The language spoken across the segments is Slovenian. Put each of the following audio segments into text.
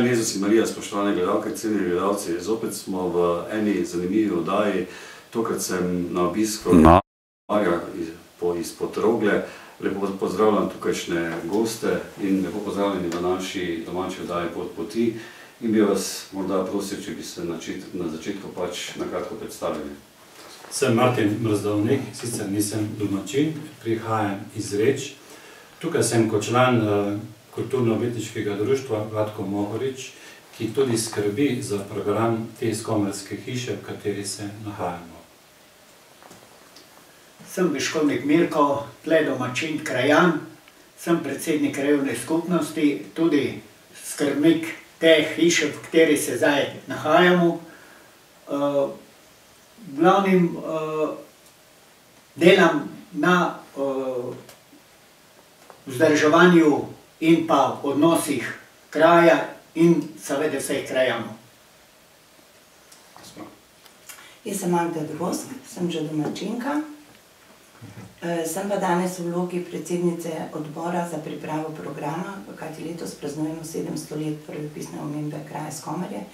Hvala, Jezus in Marija, spoštovane gledalke, cenjeni gledalci. Zopet smo v eni zanimivi oddaji. Tokrat sem na obisku Na. Maga iz, po, izpod Rogle. Lepo pozdravljam tukajšnje goste in lepo pozdravljeni v naši domači oddaji Pot poti. In bi vas morda prosil, če bi se na, čet, na začetku pač na kratko predstavili. Sem Martin Mrazdovnik, sicer nisem domačin, prihajam iz Reč. Tukaj sem kot član eh, kulturno-umetniškega društva Vlatko Mohorič, ki tudi skrbi za program te skomerske hiše, v kateri se nahajamo. Sem Biškovnik Mirko, tle domačin krajan, sem predsednik krajevne skupnosti, tudi skrbnik te hiše, v kateri se zdaj nahajamo. Uh, v glavnem uh, delam na uh, vzdrževanju in pa odnosih kraja in seveda vseh krajanov. Jaz sem Magda Drozg, sem že domačinka. Eh, Sem pa danes v vlogi predsednice odbora za pripravo programa, kajti letos praznujemo 700 let prvopisne omembe kraja Skomarje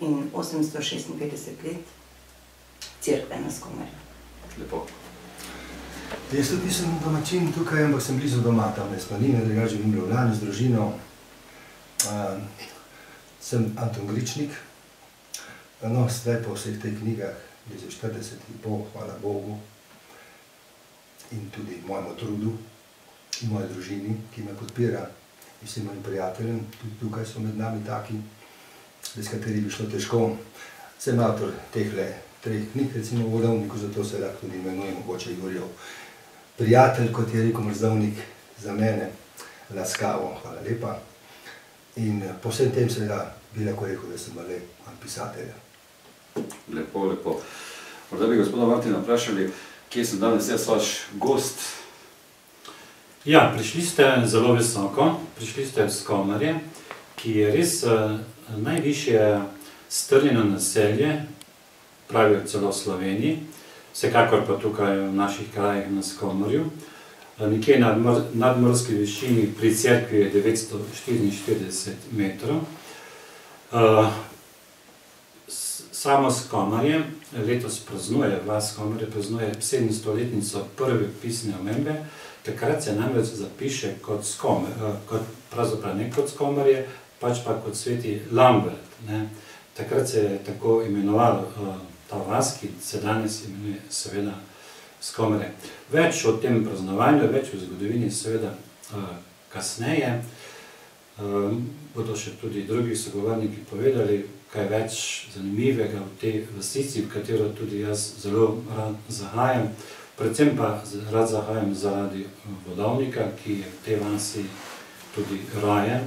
in 856 let cerkve na Skomarju. Lepo. Jaz tudi nisem domačin tukaj, ampak sem blizu doma, tam ne spanine, da živim v Ljubljani z družino. Uh, sem Anton Gričnik. No, zdaj po vseh teh knjigah, blizu 40 in pol, hvala Bogu in tudi mojemu trudu, in moji družini, ki me podpira, in vsem mojim prijateljem, tudi tukaj so med nami taki, brez katerih bi šlo težko. Sem avtor teh treh knjig, recimo Vodovniku, zato se lahko tudi imenujem, mogoče Igorjev prijatelj, kot je rekel Mrzdovnik za mene, laskavo, hvala lepa. In po vsem tem seveda bi lahko rekel, da sem le pisatelj. Lepo, lepo. Morda bi gospoda Martina vprašali, kje sem danes jaz vaš gost? Ja, prišli ste zelo visoko, prišli ste z Komarje, ki je res uh, najvišje strnjeno naselje, pravijo celo v Sloveniji, vsekakor pa tukaj v naših krajih na Skomorju. Uh, nekje na nadmorski višini pri cerkvi je 944 metrov. Uh, samo Skomarje letos praznuje, vas Skomarje praznuje 700-letnico prve pisne omembe, takrat se namreč zapiše kot Skomer, uh, kot, pravzaprav ne kot Skomarje, pač pa kot sveti Lambert. Ne. Takrat se je tako imenovalo ta vas, ki se danes imenuje seveda Skomarje. Več o tem praznovanju, več o zgodovini seveda uh, kasneje. Uh, bodo še tudi drugi sogovorniki povedali, kaj več zanimivega v tej vasici, v katero tudi jaz zelo rad zahajam. Predvsem pa rad zahajam zaradi vodovnika, ki je v tej vasi tudi rojen.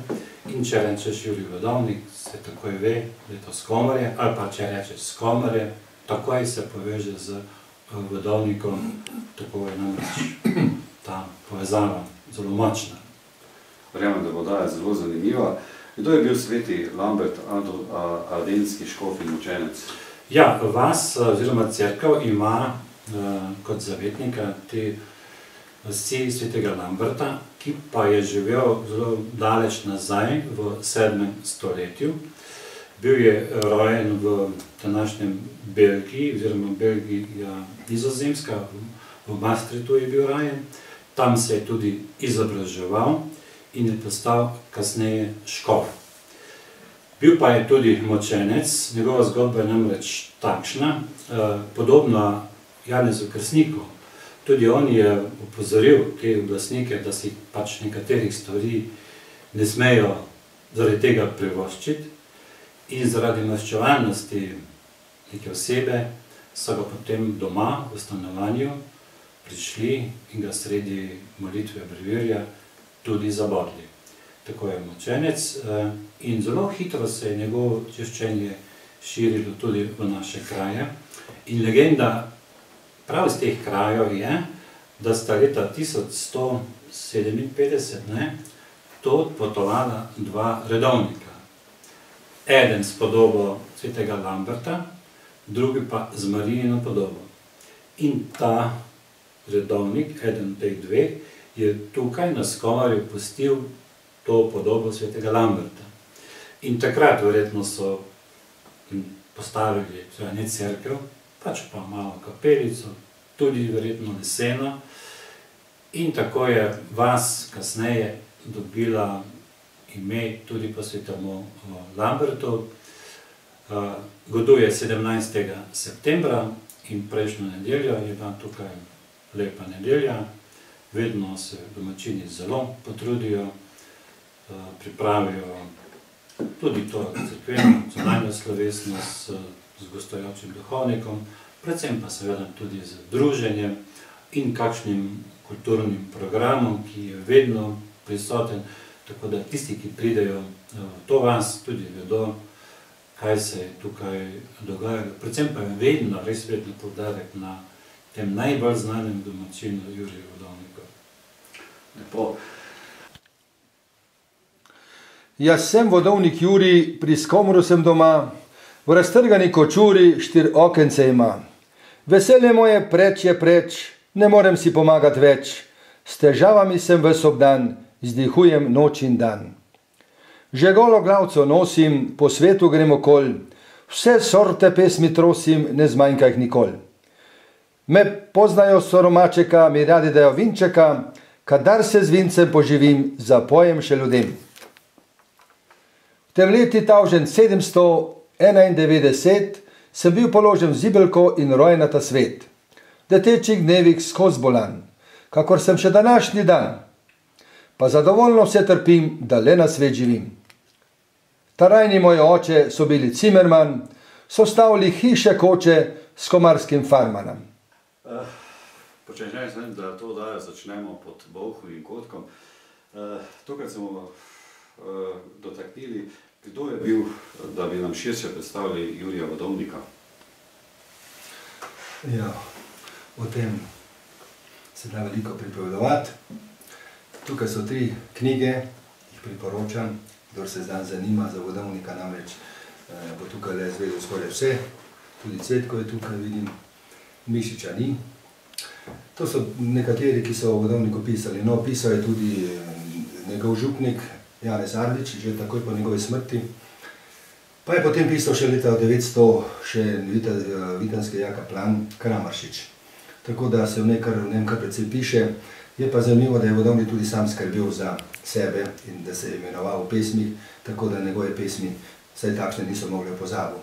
In če rečeš Juri vodovnik, se takoj ve, da je to skomarje, ali pa če rečeš skomarje, takoj se poveže z vodovnikom, tako je namreč ta povezava zelo močna. Verjamem, da voda je zelo zanimiva. Kdo je bil sveti Lambert Ardenski škof in učenec? Ja, vas oziroma crkva ima uh, kot zavetnika te vsi svetega Lamberta, ki pa je živel zelo daleč nazaj v sedmem stoletju. Bil je rojen v današnjem Belgiji, oziroma Belgija nizozemska, v Maastrichtu je bil rojen. Tam se je tudi izobraževal in je postal kasneje škof. Bil pa je tudi močenec, njegova zgodba je namreč takšna, eh, podobna Janezu Krsniku. Tudi on je upozoril te oblastnike, da si pač nekaterih stvari ne smejo zaradi tega privoščiti in zaradi maščevalnosti neke osebe so ga potem doma v stanovanju prišli in ga sredi molitve brevirja tudi zabodli. Tako je močenec eh, in zelo hitro se je njegovo češčenje širilo tudi v naše kraje. In legenda prav iz teh krajev je, da sta leta 1157 ne, to odpotovala dva redovnika. Eden s podobo svetega Lamberta, drugi pa z Marijino podobo. In ta redovnik, eden teh dveh, je tukaj na skomarju pustil to podobo svetega Lamberta. In takrat verjetno so postavili ne crkv, pač pa malo kapelico, tudi verjetno leseno. In tako je vas kasneje dobila ime tudi po svetemu Lambertu. Goduje 17. septembra in prejšnjo nedeljo je bila tukaj lepa nedelja vedno se domačini zelo potrudijo, pripravijo tudi to crkveno, zunanjo slovesnost z gostujočim duhovnikom, predvsem pa seveda tudi z druženjem in kakšnim kulturnim programom, ki je vedno prisoten, tako da tisti, ki pridejo v to vas, tudi vedo, kaj se je tukaj dogajalo. Predvsem pa je vedno, res vedno poudarek na tem najbolj znanem domačinu Juriju Vodovniku. Lepo. Jaz sem vodovnik Juri, pri skomru sem doma, v raztrgani kočuri štir okence ima. Veselje moje preč je preč, ne morem si pomagati več, s težavami sem v sobdan, izdihujem noč in dan. Že golo glavco nosim, po svetu grem okol, vse sorte pesmi trosim, ne zmanjka jih nikoli. Me poznajo soromačeka, mi radi dajo vinčeka, kadar se z vincem poživim, zapojem še ljudem. V tem leti tavžen 791 sem bil položen v zibelko in rojen na ta svet. Detečih dnevih skozi bolan, kakor sem še današnji dan. Pa zadovoljno vse trpim, da le na svet živim. Tarajni moj oče so bili cimerman, so stavili hiše koče s komarskim farmanom. Počenjaj sem, da to dajo začnemo pod Bohu in kotkom. Uh, tokrat smo uh, dotaknili, kdo je bil, da bi nam širše predstavili Jurija Vodovnika. Ja, o tem se da veliko pripovedovati. Tukaj so tri knjige, jih priporočam, kdo se zdaj zanima za vodovnika, namreč eh, bo tukaj le zvedel skoraj vse, tudi Cvetko je tukaj, vidim, Mišiča ni. To so nekateri, ki so o vodovniku pisali. No, pisal je tudi eh, njegov župnik Janez Arlič, že takoj po njegovi smrti. Pa je potem pisal še leta 900 še vitanski jaka plan Kramaršič. Tako da se v nekar, v njem kar precej piše. Je pa zanimivo, da je vodovnik tudi sam skrbel za sebe in da se je imenoval v pesmih, tako da njegove pesmi vsaj takšne niso mogli v pozabu.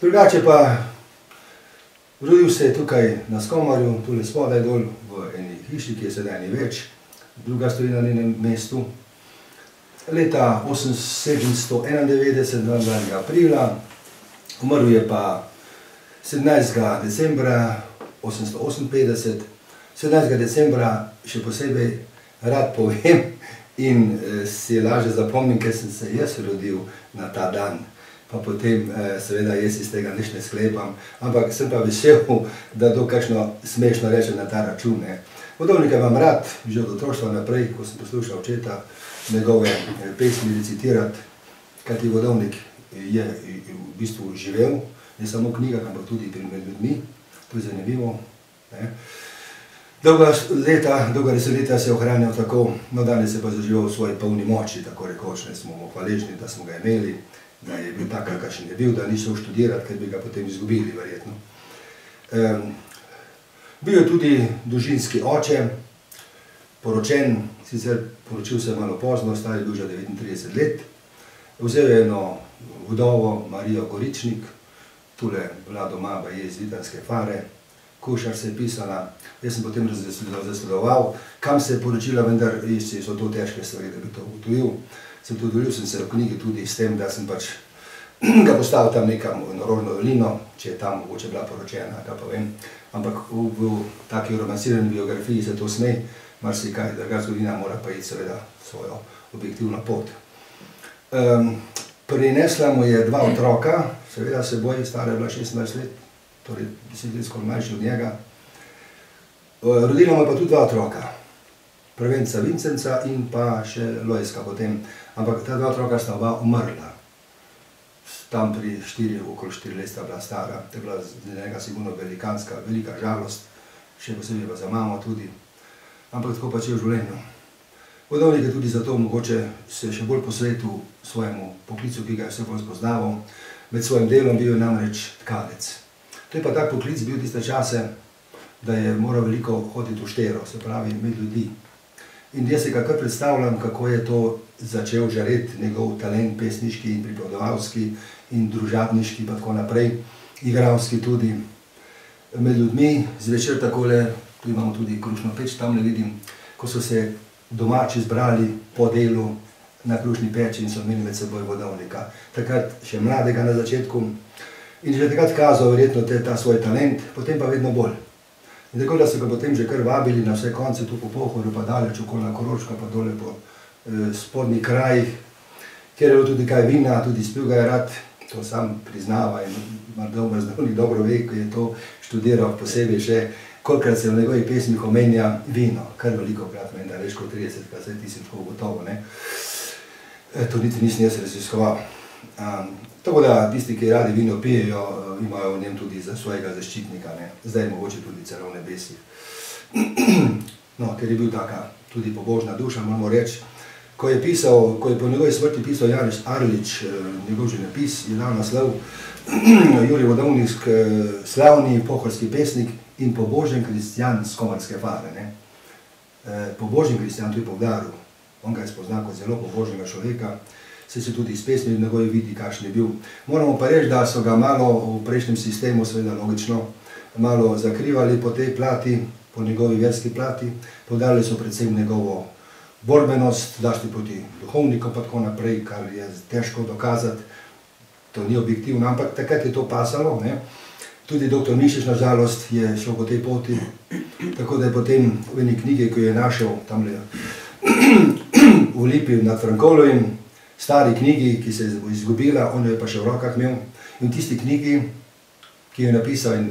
Drugače pa rodil se je tukaj na Skomarju, tule spodaj dol, v eni hiši, ki je sedaj ni več, druga stoji na njenem mestu. Leta 1791, 22. aprila, umrl je pa 17. decembra 858. 17. decembra še posebej rad povem in eh, si lažje zapomnim, ker sem se jaz rodil na ta dan. Pa potem, eh, seveda, jaz iz tega nič ne sklepam, ampak sem pa vesel, da to kakšno smešno rečem na ta račun. Ne. Vodovnika imam rad, že od otroštva naprej, ko sem poslušal očeta, njegove eh, pesmi recitirati, kajti vodovnik je v bistvu živel, ne samo v knjigah, ampak tudi med ljudmi, to je zanimivo. Ne. Dolga leta, dolga desetletja se je ohranjal tako, no danes je pa zaživel v svoji polni moči, tako rekoč, ne smo mu hvaležni, da smo ga imeli, da je bil tak, kakšen je bil, da niso študirati, ker bi ga potem izgubili, verjetno. Um, bil je tudi družinski oče, poročen, sicer poročil se je malo pozno, star je bil že 39 let. Vzel je eno vdovo, Marijo Goričnik, tule bila doma, je iz Vitanske fare, Kušar se je pisala, jaz sem potem zasledoval, kam se je poročila, vendar so to težke stvari, da bi to ugotovil. Sem tudi dovolil sem se v knjigi tudi s tem, da sem pač ga postavil tam nekam v Norožno dolino, če je tam mogoče bila poročena, kaj pa vem. Ampak v, taki romansirani biografiji se to sme, marsikaj, druga zgodina mora pa iti seveda svojo objektivno pot. Um, prinesla mu je dva otroka, seveda se boji, stara je bila 16 let, torej 10 let skoraj mlajši od njega. Rodila mu je pa tudi dva otroka, prvenca Vincenca in pa še Lojska potem, ampak ta dva otroka sta oba umrla. Tam pri štiri, okoli štiri let sta bila stara, to je bila za njega sigurno velikanska, velika žalost, še posebej pa za mamo tudi ampak tako pač je v življenju. Vodovnik je tudi zato mogoče se še bolj posvetil svojemu poklicu, ki ga je vse bolj spoznaval. Med svojim delom bil je namreč tkalec. To je pa tak poklic bil tiste čase, da je moral veliko hoditi v štero, se pravi med ljudi. In jaz se ga kar predstavljam, kako je to začel žareti njegov talent pesniški in pripovedovalski in družabniški, pa tako naprej, igralski tudi med ljudmi, zvečer takole tu imamo tudi krušno peč, tam ne vidim, ko so se domači zbrali po delu na krušni peči in so imeli med seboj vodovnika. Takrat še mladega na začetku in že takrat kazal verjetno te, ta svoj talent, potem pa vedno bolj. In tako da so ga potem že kar vabili na vse konce, tu po Pohorju, pa daleč okoli na Koroška, pa dole po eh, spodnjih krajih, kjer je bilo tudi kaj vina, tudi spil ga je rad, to sam priznava in mar dobro zdravnik dobro ve, ko je to študiral posebej še kolikrat se v njegovih pesmih omenja vino, kar veliko krat meni, da več kot 30, kar se tisoč gotovo, ne. E, to niti nisem jaz raziskoval. Um, tako da tisti, ki radi vino pijejo, imajo v njem tudi za svojega zaščitnika, ne. Zdaj mogoče tudi celo v nebesih. no, ker je bil taka tudi pobožna duša, moramo reči, ko je pisal, ko je po njegovi smrti pisal Janez Arlič, njegov življenjepis, je dal naslov Jurij Vodovnik, slavni pohorski pesnik, in pobožen kristjan z komarske fare. Ne. Pobožen kristjan, to je povdaril, on ga je spoznal kot zelo pobožnega človeka, se se tudi iz pesmi v njegovi vidi, kakšen je bil. Moramo pa reči, da so ga malo v prejšnjem sistemu, seveda logično, malo zakrivali po tej plati, po njegovi verski plati, podarili so predvsem njegovo borbenost, dašti proti duhovnikom pa tako naprej, kar je težko dokazati, to ni objektivno, ampak takrat je to pasalo. Ne. Tudi dr. Mišič, nažalost, je šel po tej poti, tako da je potem v eni knjigi, ki jo je našel tam le v Lipi nad Frankolovim, stari knjigi, ki se je izgubila, on jo je pa še v rokah imel. In tisti knjigi, ki jo je napisal in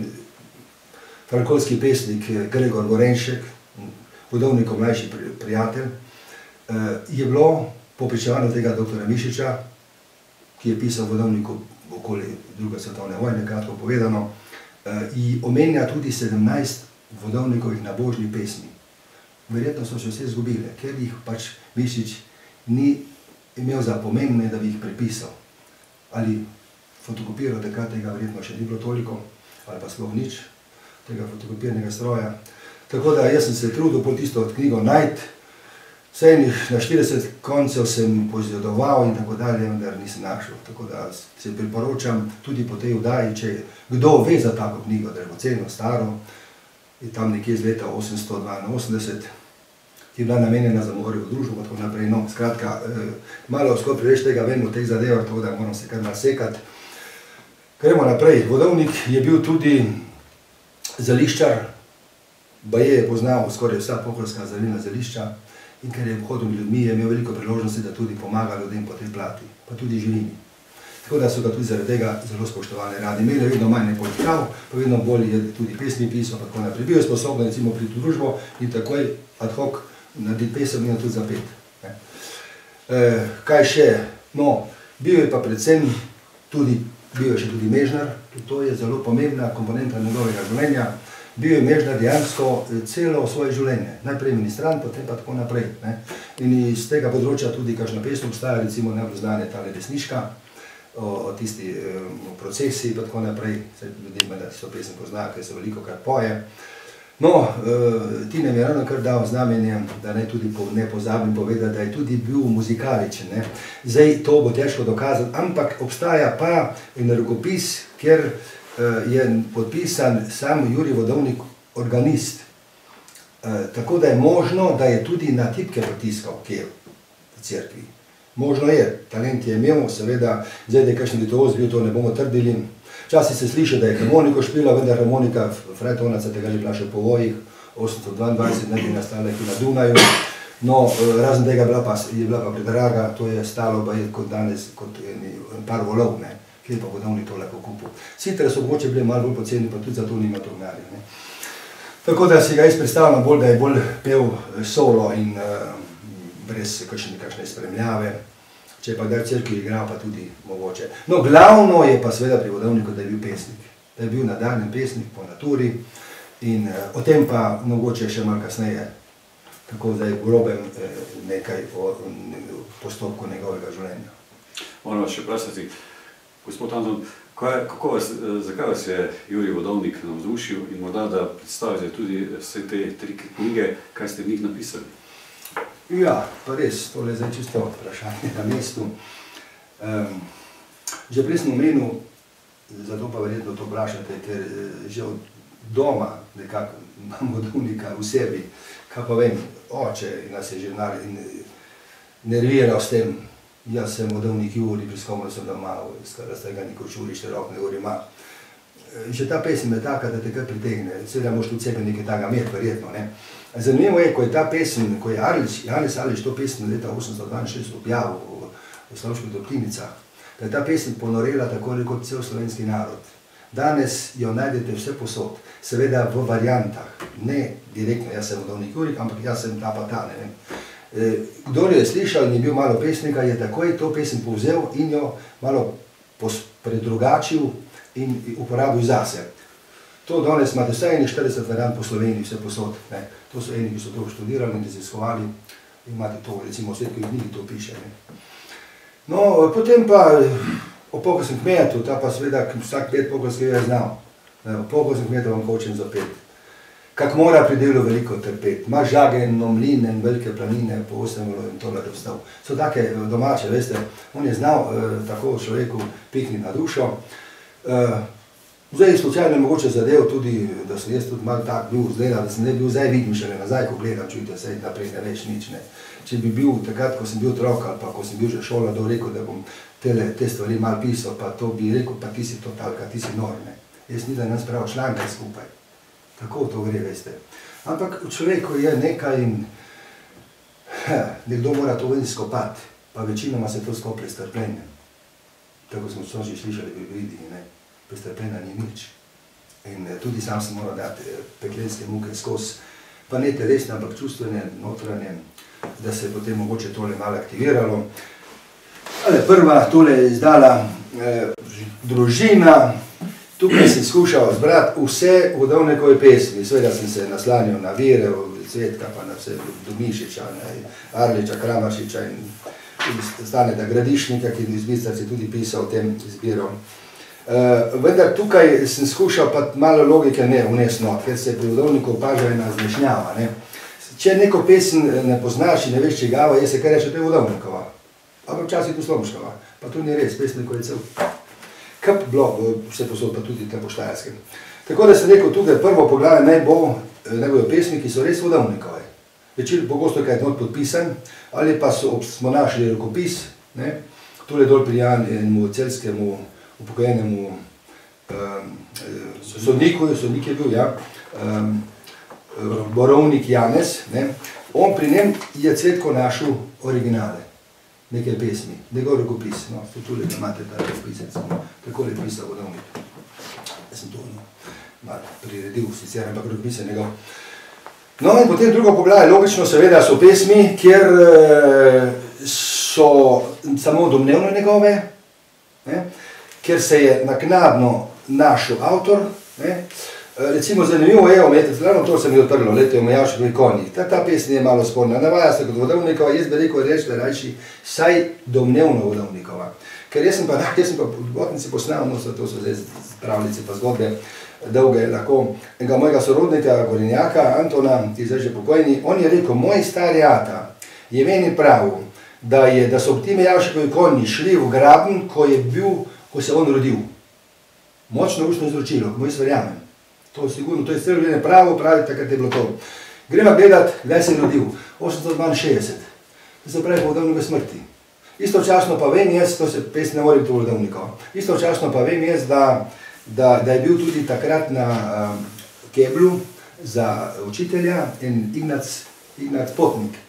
frankovski pesnik Gregor Gorenšek, vodovnikov mlajši prijatelj, je bilo po pričevanju tega doktora Mišiča, ki je pisal vodovniku okoli druge svetovne vojne, kratko povedano, in omenja tudi 17 vodovnikovih nabožnih pesmi. Verjetno so se vse izgubile, ker jih pač Mišič ni imel za pomembne, da bi jih prepisal. Ali fotokopiral takrat tega verjetno še ni bilo toliko, ali pa sploh nič tega fotokopiranega stroja. Tako da jaz sem se trudil pol tisto knjigo najti, vsaj enih na 40 koncev sem poizvedoval in tako dalje, vendar nisem našel. Tako da se priporočam tudi po tej vdaji, če kdo ve za tako knjigo, dragoceno, staro, je tam nekje iz leta 882, ki je bila namenjena za morje v družbo, tako naprej. No, skratka, malo skoraj preveč tega vem o teh zadevah, tako da moram se kar nasekati. Gremo naprej. Vodovnik je bil tudi zeliščar, baje je poznal skoraj vsa pohorska zelena zelišča, in ker je med ljudmi, je imel veliko priložnosti, da tudi pomaga ljudem po tej plati, pa tudi živini. Tako da so ga tudi zaradi tega zelo spoštovali radi. Imel je vedno manj nepolitikav, pa vedno bolj je tudi pesmi pisal, tako naprej. Bil je sposoben recimo priti v družbo in takoj ad hoc narediti pesem in jo tudi zapeti. E, kaj še? No, bil je pa predvsem tudi, bil je še tudi mežnar, tudi to je zelo pomembna komponenta njegovega življenja. Bil je mežnar dejansko celo svoje življenje. Najprej ministrant, potem pa tako naprej. Ne. In iz tega področja tudi kakšna pesem obstaja, recimo najbolj znana je tale Desniška, o, o tisti o procesiji pa tako naprej. Saj ljudje menda tisto pesem poznajo, ker se velikokrat poje. No, Tine mi je ravnokar dal znamenje, da naj tudi ne pozabim povedati, da je tudi bil muzikaličen, ne. Zdaj, to bo težko dokazati, ampak obstaja pa en rokopis, kjer je podpisan sam Jurij Vodovnik, organist. Tako da je možno, da je tudi na tipke potiskal kje v cerkvi. Možno je, talent je imel, seveda, zdaj, da je kakšen virtuoz bil, to ne bomo trdili. Včasih se sliši, da je harmoniko špila, vendar harmonika frajtonaca tega ni bila še po vojih, osemsto dvaindvajset naj bi nastala nekje na Dunaju. No, razen tega bila pa, je bila pa predraga, to je stalo baje kot danes, kot en par volov, ne. Kje pa Vodovnik to lahko kupil. Sicer so mogoče bile malo bolj poceni, pa tudi zato ni imel toliko denarja, ne. Tako da si ga jaz predstavljam bolj, da je bolj pel solo in brez kakšne takšne spremljave. Če pa kdaj v cerkvi igral, pa tudi mogoče. No, glavno je pa seveda pri Vodovniku, da je bil pesnik. Da je bil nadarjen pesnik po naturi in o tem pa mogoče še malo kasneje, tako zdaj v grobem nekaj o postopku njegovega življenja. Moram še vprašati, gospod Anton, kaj, kako vas, zakaj vas je Jurij Vodovnik navdušil in morda, da predstavite tudi vse te tri knjige, kaj ste v njih napisali? Ja, pa res, tole je zdaj čisto vprašanje na mestu. Že prej sem omenil, zato pa verjetno to vprašate, ker že od doma nekako imam Vodovnika v sebi. Kaj pa vem, oče nas je že nerviral s tem, jaz sem Vodovnik Jurij, pri Skomru sem doma, skoraj tega ni kočuri, širok ne gor ima. Že ta pesem je taka, da te kar pritegne, seveda moraš tudi sebe nekaj takega imeti, verjetno, ne. Zanimivo je, ko je ta pesem, ko je Arlič, Janez Arlič to pesem leta osemsto dvainšestdeset objavil v, v Slovenskih Toplinicah, da je ta pesem ponorela tako rekoč cel slovenski narod. Danes jo najdete vsepovsod, seveda v variantah, ne direktno jaz sem Vodovnik Jurij, ampak jaz sem ta pa ta, ne vem. Kdor jo je slišal in je bil malo pesnika, je takoj to pesem povzel in jo malo predrugačil in uporabil zase. To danes imate ene štirideset variant po Sloveniji vsepovsod, ne. To so eni, ki so to študirali in raziskovali, imate to, recimo v Svetkovi knjigi to piše, ne. No, potem pa o pokolskem kmetu, ta pa seveda vsak kmet pokolskega je znal. O pokolskem kmetu vam hočem zapeti. Kak mora pri delu veliko trpeti, ima žagen, mline in velike planine po Osemelu in tole dostal. So take domače, veste, on je znal tako človeku pikniti na dušo. Zdaj, slučajno je mogoče zadev tudi, da sem jaz tudi malo tak bil zgleda, da sem ne bil zdaj vidim šele nazaj, ko gledam, čujte, sej naprej ne več nič, ne. Če bi bil takrat, ko sem bil otrok ali pa ko sem bil že šola, da rekel, da bom tele, te stvari malo pisal, pa to bi rekel, pa ti si totalka, ti si nor, ne. Jaz ni da nas prav članka skupaj. Tako to gre, veste. Ampak v človeku je nekaj in ha, nekdo mora to ven izkopati, pa večinoma se to skoplje s trpljenjem. Tako smo to že slišali Bridini, ne brez trpljenja ni nič. In eh, tudi sam sem moral dati eh, peklenske muke skozi, pa ne telesne, ampak čustvene, notranje, da se je potem mogoče tole malo aktiviralo. Ale prva tole je izdala eh, družina, tukaj sem skušal zbrati vse vodovnikove pesmi, seveda sem se naslanjal na vire, Cvetka, pa na vse Domišiča, ne, Arliča, Kramaršiča in tudi Staneta Gradišnika, ki je izbistrci tudi pisal o tem izbirom. Uh, vendar tukaj sem skušal pa malo logike ne vnesti not, ker se pri vodovniku opaža ena zmešnjava. Ne. Če neko pesem ne poznaš in ne veš čigava, je se kar reče, to je vodovnikova. Ampak včasih to slomškova. Pa to ni res, pesnikov je cel kup bilo, vse posod pa tudi tam po Štajerskem. Tako da sem rekel, tukaj prvo poglavje naj bo, naj bojo pesmi, ki so res vodovnikove. Večer pogosto kaj not podpisan, ali pa so, smo našli rokopis, ne, tole dol pri Jan enemu celskemu upokojenemu um, sodniku, sodnik je bil, ja, um, borovnik Janez, ne, on pri njem je cvetko našel originale, nekaj pesmi, njegov rokopis, no, to tule imate ta rokopis, tako je pisal borovnik. Jaz sem to no, malo priredil, sicer, ampak rokopis je njegov. No in potem drugo poglavje, logično seveda so pesmi, kjer so samo domnevno njegove, ne, ker se je naknadno našel avtor. Ne. Recimo zanimivo je, zelo to se mi je odprlo, lete v Mejaškovi konji. Ta, ta pesem je malo sporna, navaja se kot vodovnikova, jaz bi rekel, reči, da rajši saj domnevno vodovnikova. Ker jaz sem pa, jaz sem pa v Botnici posnal, no, to so zdaj pravljice pa zgodbe, dolge lahko, enega mojega sorodnika, Gorenjaka, Antona, ki je zdaj že pokojni, on je rekel, moj stari ata je meni prav, da, je, da so ti Mejaškovi konji šli v graben, ko je bil ko se je on rodil. Močno ustno izročilo, ko jaz verjamem. To, sigurno, to je celo življenje pravo, pravi, takrat je bilo to. Gremo gledat, kdaj se je rodil. 862. To se pravi po vodovnega smrti. Istočasno pa vem jaz, to se pes ne more biti vodovnikov, istočasno pa vem jaz, da, da, da je bil tudi takrat na um, Keblu za učitelja en Ignac, Ignac Potnik,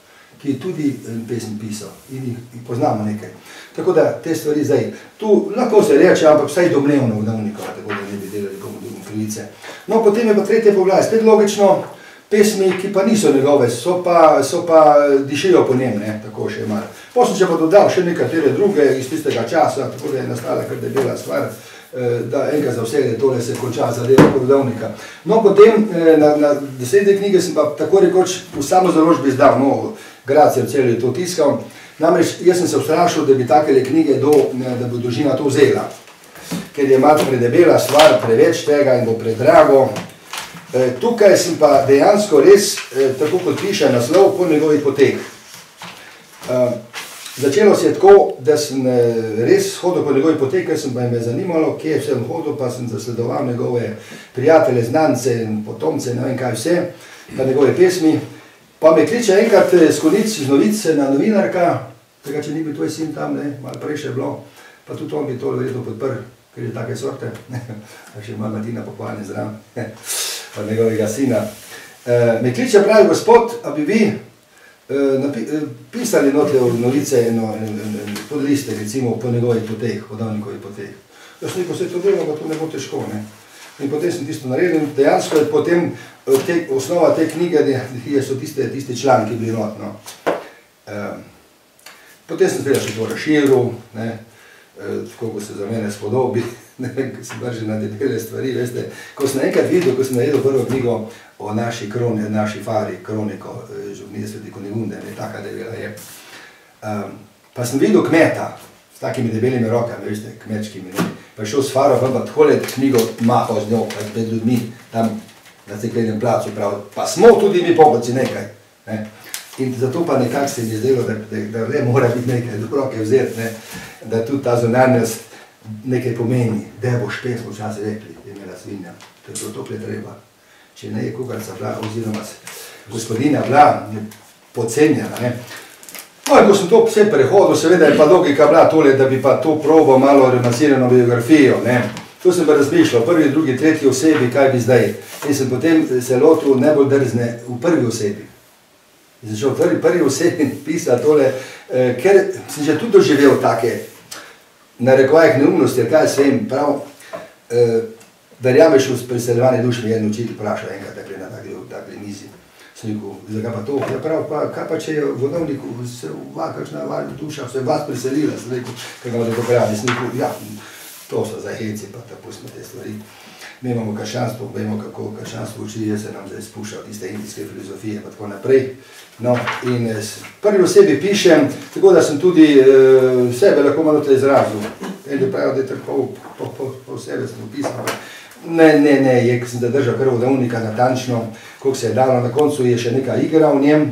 ki je tudi pesem pisal in jih, poznamo nekaj. Tako da te stvari zdaj, tu lahko se reče, ampak vsaj domnevno vdavnikov, tako da ne bi delali komu drugim krivice. No, potem je pa tretje poglavje, spet logično, pesmi, ki pa niso njegove, so pa, so pa dišijo po njem, ne, tako še malo. Potem če pa dodal še nekatere druge iz tistega časa, tako da je nastala kar debela stvar, da enkrat za vse, tole se konča zadeva podovnika. No, potem na, na desetne knjige sem pa tako rekoč v samo založbi izdal, no, Gracija v celju je to tiskal, Namreč jaz sem se vstrašil, da bi takele knjige, do, da bo družina to vzela. Ker je malo predebela stvar, preveč tega in bo predrago. E, tukaj sem pa dejansko res, e, tako kot piše naslov, po njegovih poteh. E, začelo se je tako, da sem res hodil po njegovih poteh, ker sem pa me zanimalo, kje sem hodil, pa sem zasledoval njegove prijatelje, znance in potomce, ne vem kaj vse, pa njegove pesmi. Pa me kliče enkrat s konic iz novice na novinarka, tega, če ni bil tvoj sin tam, ne, malo prej še bilo, pa tudi on bi to verjetno podprl, ker je take sorte, pa še ima Martina pohvalne zram, pa njegovega sina. E, me kliče pravi gospod, a bi vi e, napi, e, pisali notle v novice eno, en, en, en, podliste, recimo po njegovih poteh, po davnikovih poteh. Jaz neko se to delo, pa to ne bo težko, ne. In potem sem tisto naredil dejansko je potem te, osnova te knjige, da so tiste, tiste članki bili notno. Um, potem sem seveda še to razširil, ne, tako ko se za mene spodobi, ne vem, ko sem vrži na debele stvari, veste. Ko sem enkrat videl, ko sem naredil prvo knjigo o naši kroni, naši fari, kroniko, župnije sveti Konigunde, ne, taka debela je. Um, pa sem videl kmeta s takimi debelimi rokami, veste, kmečkimi, ne, pa je šel s faro, pa takole knjigo mahal z njo, pa med ljudmi, tam na ceklenem placu, prav, pa smo tudi mi pogodci nekaj. Ne. In zato pa nekako se mi je zdelo, da, da, da le mora biti nekaj do roke vzeti, ne, da tudi ta zunanjost nekaj pomeni, da boš pesmo včasih rekli, je imela svinja. To je bilo tokle treba. Če ne je kugarca bila, oziroma gospodinja bila je podcenjena. Ne. No, ko sem to vse prehodil, seveda je pa logika bila tole, da bi pa to probo malo romansirano biografijo. Ne. To sem pa razmišljal, prvi, drugi, tretji osebi, kaj bi zdaj. In sem potem se lotil najbolj drzne v prvi osebi. In začel v prvi, prvi osebi pisati tole, eh, ker sem že tudi doživel take na rekovajih neumnosti, kaj se vem, prav, eh, verjameš v preseljevanje duš, mi je en učitelj vprašal enkrat, da gre na takli, takli mizi. Sem rekel, zakaj pa to? Ja, prav, pa, kaj pa če je v vodovniku se va, kakšna varna duša, se je vas preselila, sem rekel, kaj ga tako pravi, sem rekel, ja, to so za heci, pa tako smo te stvari. Mi imamo krščanstvo, vemo, kako krščanstvo uči, jaz se nam zdaj spuščal tiste indijske filozofije, pa tako naprej. No, in prvi osebi pišem, tako da sem tudi e, sebe lahko malo te izrazil. Eni pravijo, da je tako, po, po, po sebe sem opisal. Ne, ne, ne, je, sem zadržal prvo davnika natančno, koliko se je dalo, na koncu je še neka igra v njem,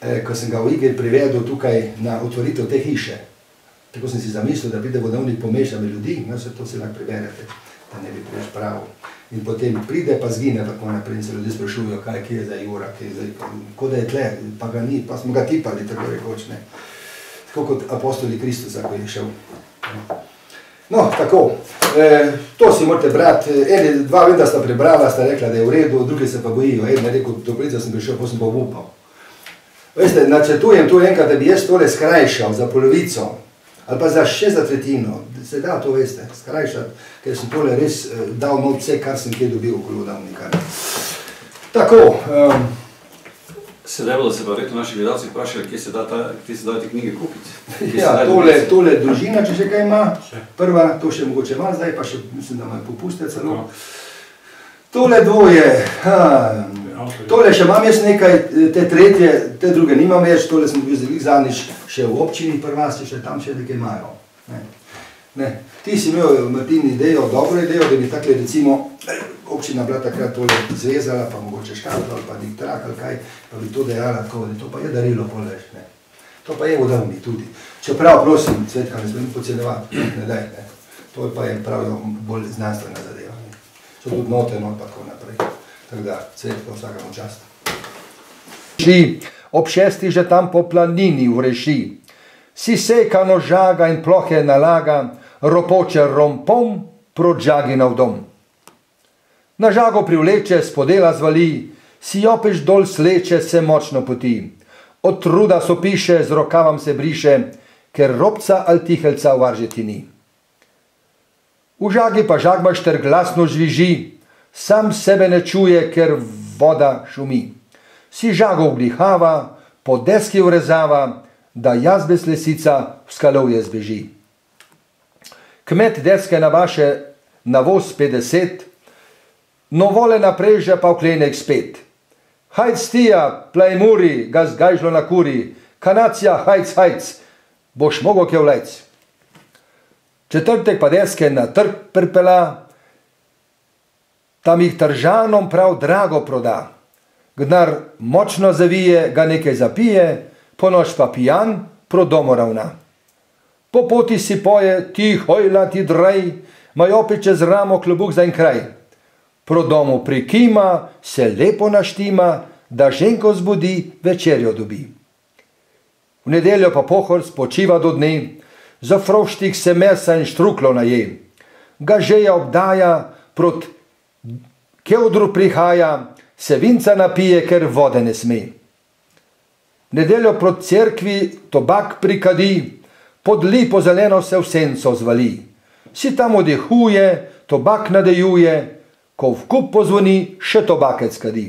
e, ko sem ga v igri privedel tukaj na otvoritev te hiše. Tako sem si zamislil, da pride vodovnik pomeša med ljudi, no se to si lahko preberete, da ne bi preveč prav. In potem pride, pa zgine, tako naprej in se ljudje sprašujejo, kaj kje je zdaj Jura, kje je zdaj, kot da je tle, pa ga ni, pa smo ga tipali, tako rekoč, ne. Tako kot apostoli Kristusa, ko je šel. No, tako, e, to si morate brati, eni, dva vem, da sta prebrala, sta rekla, da je v redu, drugi se pa bojijo, en je rekel, do polica sem prišel, pa sem pa upal. Veste, načrtujem to enkrat, da bi jaz tole skrajšal za polovico, ali pa za še za tretjino, se da to veste, skrajšati, ker sem tole res eh, dal vse, kar sem kje dobil okolo davnika. Tako, um, Sedaj bodo se pa verjetno naši gledalci vprašali, kje se da, ta, kje se da te knjige kupiti. Ja, tole, dobiti? tole družina, če še kaj ima, Še. prva, to še mogoče ima zdaj, pa še mislim, da ima popuste celo. Tole dvoje, ha, tole še imam jaz nekaj, te tretje, te druge nimam več, tole sem bil zdaj zadnjič še v občini prvasti, še tam še nekaj imajo. Ne. Ne. Ti si imel, Martin, idejo, dobro idejo, da bi takle recimo občina bila takrat tole zvezala, pa mogoče škatlo ali pa diktrak ali kaj, pa bi to dejala tako, da to pa je darilo polež. Ne. To pa je vodovni tudi. Čeprav, prosim, Cvetka, ne smem podcenjevati, ne daj, ne. To pa je pravijo bolj znanstvena zadeva. Ne. So tudi note, not pa tako naprej. Tako da, Cvetka, vsakemu čast. Šli, ob šesti že tam po planini ureši. Si sekano žaga in plohe nalaga, ropoče rompom, prodžagi na dom. Na žago privleče, spodela zvali, si opeš dol sleče, se močno poti. Od truda so piše, z rokavam se briše, ker robca ali tihelca varžeti ni. V žagi pa žagmašter glasno žviži, sam sebe ne čuje, ker voda šumi. Si žago vdihava, po deski urezava, da jazbes lesica v skalovje zbeži. Kmet deske na vaše navoz 50, no vole napreže pa vklenek spet. Hajc stija, plajmuri, ga zgajžlo na kuri, kanacija, hajc, hajc, boš mogo kevlec. Četrtek pa deske na trg prpela, tam jih tržanom prav drago proda. Gnar močno zavije, ga nekaj zapije, po noč pa pijan, pro domu ravna. Po poti si poje, ti hojla, ti draj, majopi čez ramo klobuk za en kraj. Pro domu prikima, se lepo naštima, da ženko zbudi, večerjo dobi. V nedeljo pa pohor spočiva do dne, za froštik se mesa in štruklo naje. Ga žeja obdaja, prot keodru prihaja, se vinca napije, ker vode ne sme. Nedeljo proti cerkvi tobak prikadi, pod lipo zeleno se v senco zvali. Si tam odihuje, tobak nadejuje, ko v kup pozvoni, še tobakec kadi.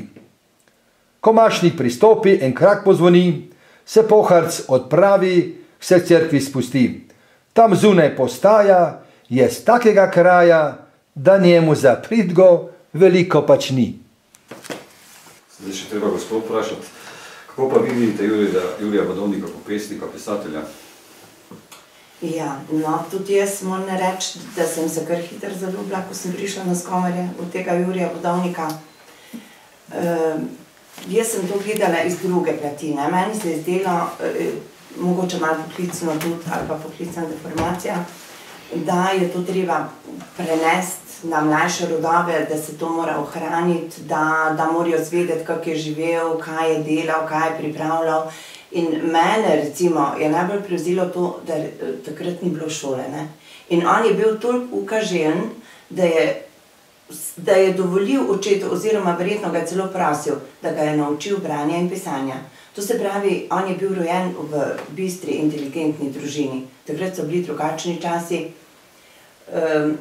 Ko mašnik pristopi, en krak pozvoni, se poharc odpravi, se cerkvi spusti. Tam zunaj postaja, je z takega kraja, da njemu za pridgo veliko pač ni. Zdaj še treba gospod vprašati, kako pa vi vidite Julija Vodovnika, kot pesnika, pisatelja? Ja, no, tudi jaz moram reči, da sem se kar hitro zaljubila, ko sem prišla na skomarje od tega Jurija Vodovnika. Uh, jaz sem to gledala iz druge platine. Meni se je zdelo, uh, mogoče malo poklicno tudi, ali pa poklicna deformacija, da je to treba prenesti na mlajše rodove, da se to mora ohraniti, da, da morajo zvedeti, kako je živel, kaj je delal, kaj je pripravljal. In mene, recimo, je najbolj prevzelo to, da eh, takrat ni bilo šole. Ne? In on je bil toliko ukažen, da je, da je dovolil očetu, oziroma verjetno ga je celo prosil, da ga je naučil branja in pisanja. To se pravi, on je bil rojen v bistri, inteligentni družini. Takrat so bili drugačni časi. Um,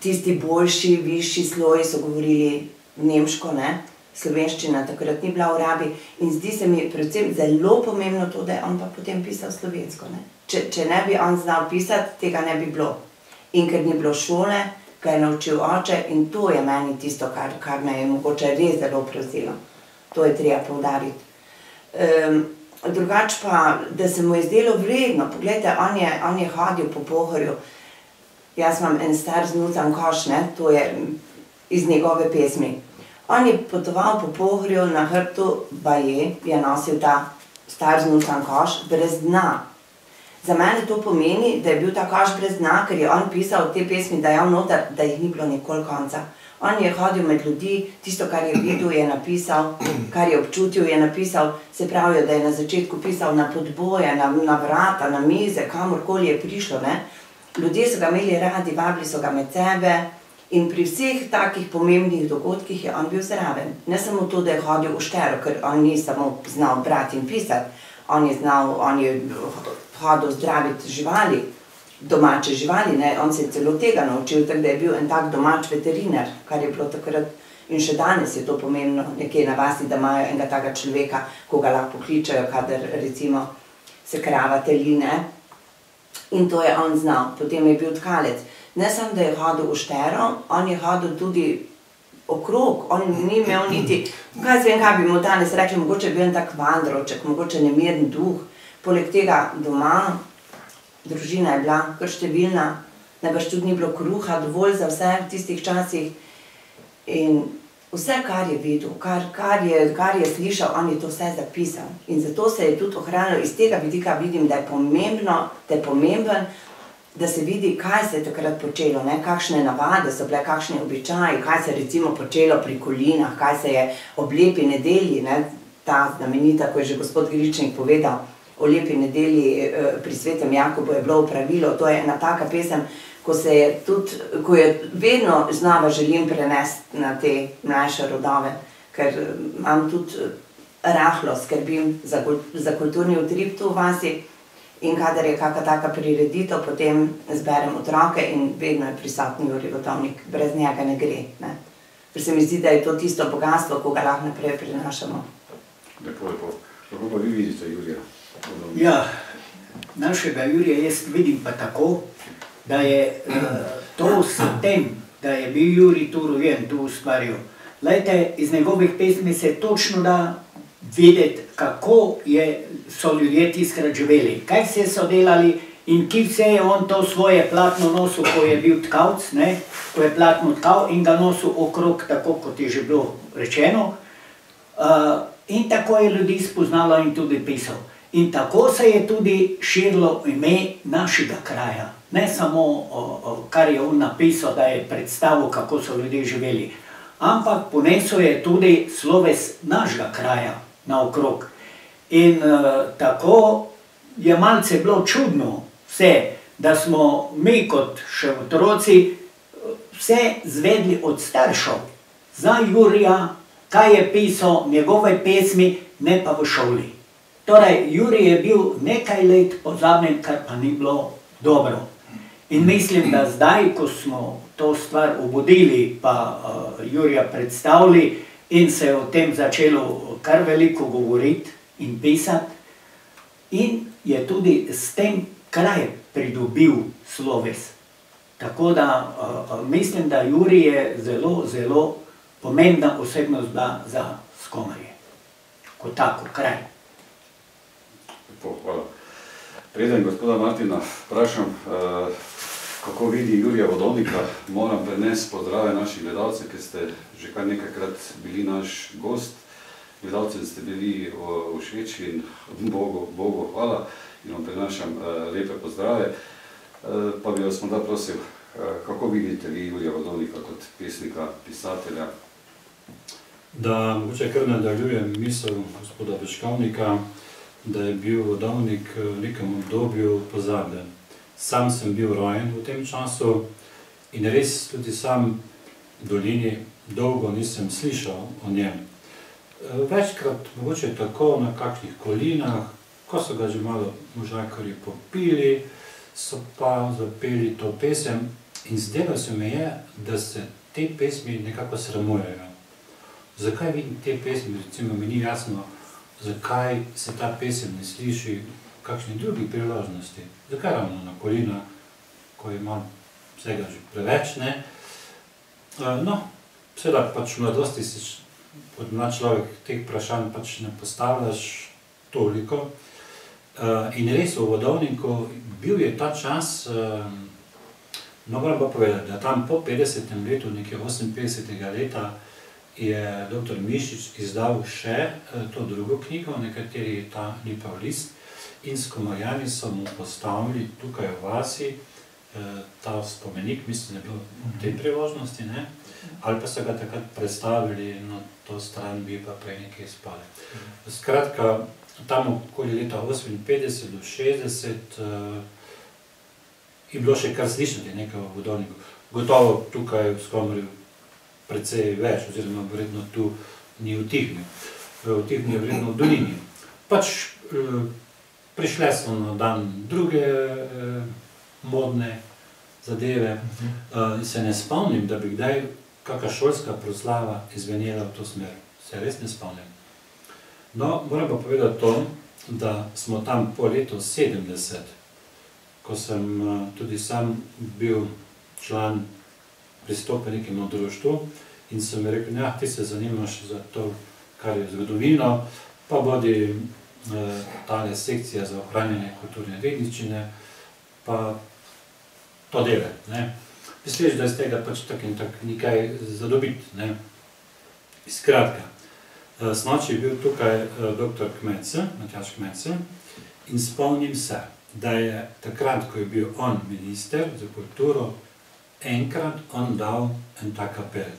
tisti boljši, višji sloji so govorili nemško, ne? Slovenščina takrat ni bila v rabi. In zdi se mi predvsem zelo pomembno to, da je on pa potem pisal slovensko. Ne? Če, če ne bi on znal pisati, tega ne bi bilo. In ker ni bilo šole, ga je naučil oče in to je meni tisto, kar, kar me je mogoče res zelo prevzelo. To je treba poudariti. Um, drugač pa, da se mu je zdelo vredno, poglejte, on je, on je hodil po pohorju, jaz imam en star znucan koš, ne, to je iz njegove pesmi. On je potoval po pohorju na hrbtu Baje, je nosil ta star znucan koš brez dna. Za mene to pomeni, da je bil ta koš brez dna, ker je on pisal te pesmi, da je on noter, da jih ni bilo nikoli konca. On je hodil med ljudi, tisto, kar je videl, je napisal, kar je občutil, je napisal. Se pravi, da je na začetku pisal na podboje, na, na vrata, na mize, kamorkoli je prišlo. Ne? Ljudje so ga imeli radi, vabili so ga med sebe in pri vseh takih pomembnih dogodkih je on bil zraven. Ne samo to, da je hodil v štero, ker on ni samo znal brati in pisati, on je znal, on je hodil zdraviti živali domače živali, ne? on se je celo tega naučil, tako da je bil en tak domač veterinar, kar je bilo takrat in še danes je to pomembno, nekje na vasi, da imajo enega takega človeka, ko ga lahko pokličajo, kadar recimo se krava teline. In to je on znal, potem je bil tkalec. Ne samo, da je hodil v štero, on je hodil tudi okrog, on ni imel niti, kaj vem, kaj bi mu danes rekli, mogoče bil en tak vandrovček, mogoče nemiren duh, poleg tega doma, družina je bila kar številna, najbrž tudi ni bilo kruha, dovolj za vse v tistih časih. In vse, kar je videl, kar, kar, je, kar je slišal, on je to vse zapisal. In zato se je tudi ohranilo iz tega vidika, vidim, da je pomembno, da je pomemben, da se vidi, kaj se je takrat počelo, ne? kakšne navade so bile, kakšne običaji, kaj se je recimo počelo pri kolinah, kaj se je ob lepi nedelji, ne? ta znamenita, ko je že gospod Gričnik povedal, o lepi nedelji eh, pri svetem Jakobu je bilo upravilo, to je ena taka pesem, ko se je tudi, ko je vedno znova želim prenesti na te mlajše rodove, ker eh, imam tudi eh, rahlo skrbim za, za kulturni utrip tu v vasi in kadar je kakšna taka prireditev, potem zberem otroke in vedno je prisotni Juri Gotovnik, brez njega ne gre. Ne. Ker se mi zdi, da je to tisto bogatstvo, ko ga lahko naprej prinašamo. Lepo, lepo. Kako pa vi vidite, Jurija? Ja, našega Jurija jaz vidim pa tako, da je uh, to s tem, da je bil Juri tu rojen, tu ustvaril. Lejte, iz njegovih pesmi se točno da videti, kako je, so ljudje tiskrat živeli, kaj vse so delali in ki vse je on to svoje platno nosil, ko je bil tkavc, ne, ko je platno tkav in ga nosil okrog, tako kot je že bilo rečeno. Uh, in tako je ljudi spoznalo in tudi pisal. In tako se je tudi širilo ime našega kraja. Ne samo, o, o, kar je on napisal, da je predstavil, kako so ljudje živeli, ampak ponesel je tudi sloves našega kraja naokrog. In uh, tako je malce bilo čudno vse, da smo mi kot še otroci vse zvedli od staršev za Jurija, kaj je pisal, njegove pesmi, ne pa v šoli. Torej, Juri je bil nekaj let pozabljen, kar pa ni bilo dobro. In mislim, da zdaj, ko smo to stvar obudili, pa uh, Jurija predstavili in se je o tem začelo kar veliko govoriti in pisati, in je tudi s tem kraj pridobil sloves. Tako da mislim, da Juri je zelo, zelo pomembna osebnost za skomarje, kot tako kraj. Lepo, hvala. Preden gospoda Martina vprašam, kako vidi Jurija Vodovnika, moram prenesti pozdrave naših gledalcev, ki ste že kar nekajkrat bili naš gost. Gledalcem ste bili v, v Šveči in Bogu, Bogu hvala in vam prenašam uh, lepe pozdrave. Eh, Pa bi vas morda prosil, eh, kako vidite vi Jurija Vodovnika kot pesnika, pisatelja? Da mogoče kar nadaljujem misel gospoda Beškovnika, da je bil vodovnik eh, v nekem obdobju pozabljen. Sam sem bil rojen v tem času in res tudi sam v dolini dolgo nisem slišal o njem. Eh, Večkrat, mogoče tako na kakšnih kolinah, ko so ga že malo možakarji popili, so pa zapeli to pesem in zdelo se mi je, da se te pesmi nekako sramujejo. Zakaj vidim te pesmi, recimo mi ni jasno, zakaj se ta pesem ne sliši kakšni drugi priložnosti. Zakaj ravno na kolina, ko ima vsega že preveč, ne? No, seveda pač v mladosti si kot mlad človek teh vprašanj pač ne postavljaš toliko. In res v vodovniku bil je ta čas, no moram pa povedati, da tam po 50. letu, nekje 58. leta, je dr. Mišič izdal še to drugo knjigo, v nekateri je ta lipav list, in s komarjani so mu postavili tukaj v vasi eh, ta spomenik, mislim, da je bil v tej priložnosti, ne? ali pa so ga takrat predstavili na to stran, bi pa prej nekaj spali. Skratka, tam okoli leta 58 do 60 eh, je bilo še kar slišati nekaj o vodovniku. Gotovo tukaj v Skomarju precej več, oziroma verjetno tu ni utihnil. Utihnil je verjetno v dolini. Pač eh, prišle so na dan druge eh, modne zadeve. Uh, se ne spomnim, da bi kdaj kakšna šolska proslava izvenela v to smer. Se res ne spomnim. No, moram pa povedati to, da smo tam po letu 70, ko sem uh, tudi sam bil član pristopa nekemu društvu in sem rekel, ja, ti se zanimaš za to, kar je zgodovino, pa bodi uh, tale sekcija za ohranjanje kulturne dediščine, pa to dela. Ne. Misliš, da iz tega pač tako in tako nekaj zadobiti. Ne. Skratka, eh, snoči je bil tukaj eh, dr. Kmece, Matjaš Kmece, in spomnim se, da je takrat, ko je bil on minister za kulturo, enkrat on dal en tak apel.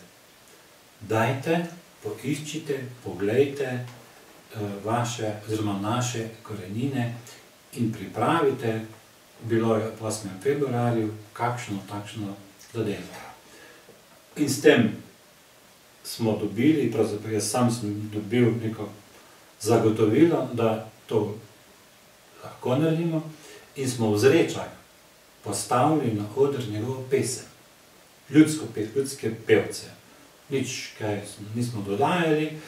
Dajte, poiščite, poglejte vaše, oziroma naše korenine in pripravite bilo je 8. februarju, kakšno takšno zadevo. In s tem smo dobili, pravzaprav jaz sam sem dobil neko zagotovilo, da to lahko naredimo in smo v zrečah postavili na oder njegovo pesem, ljudsko pes, ljudske pevce. Nič kaj nismo dodajali,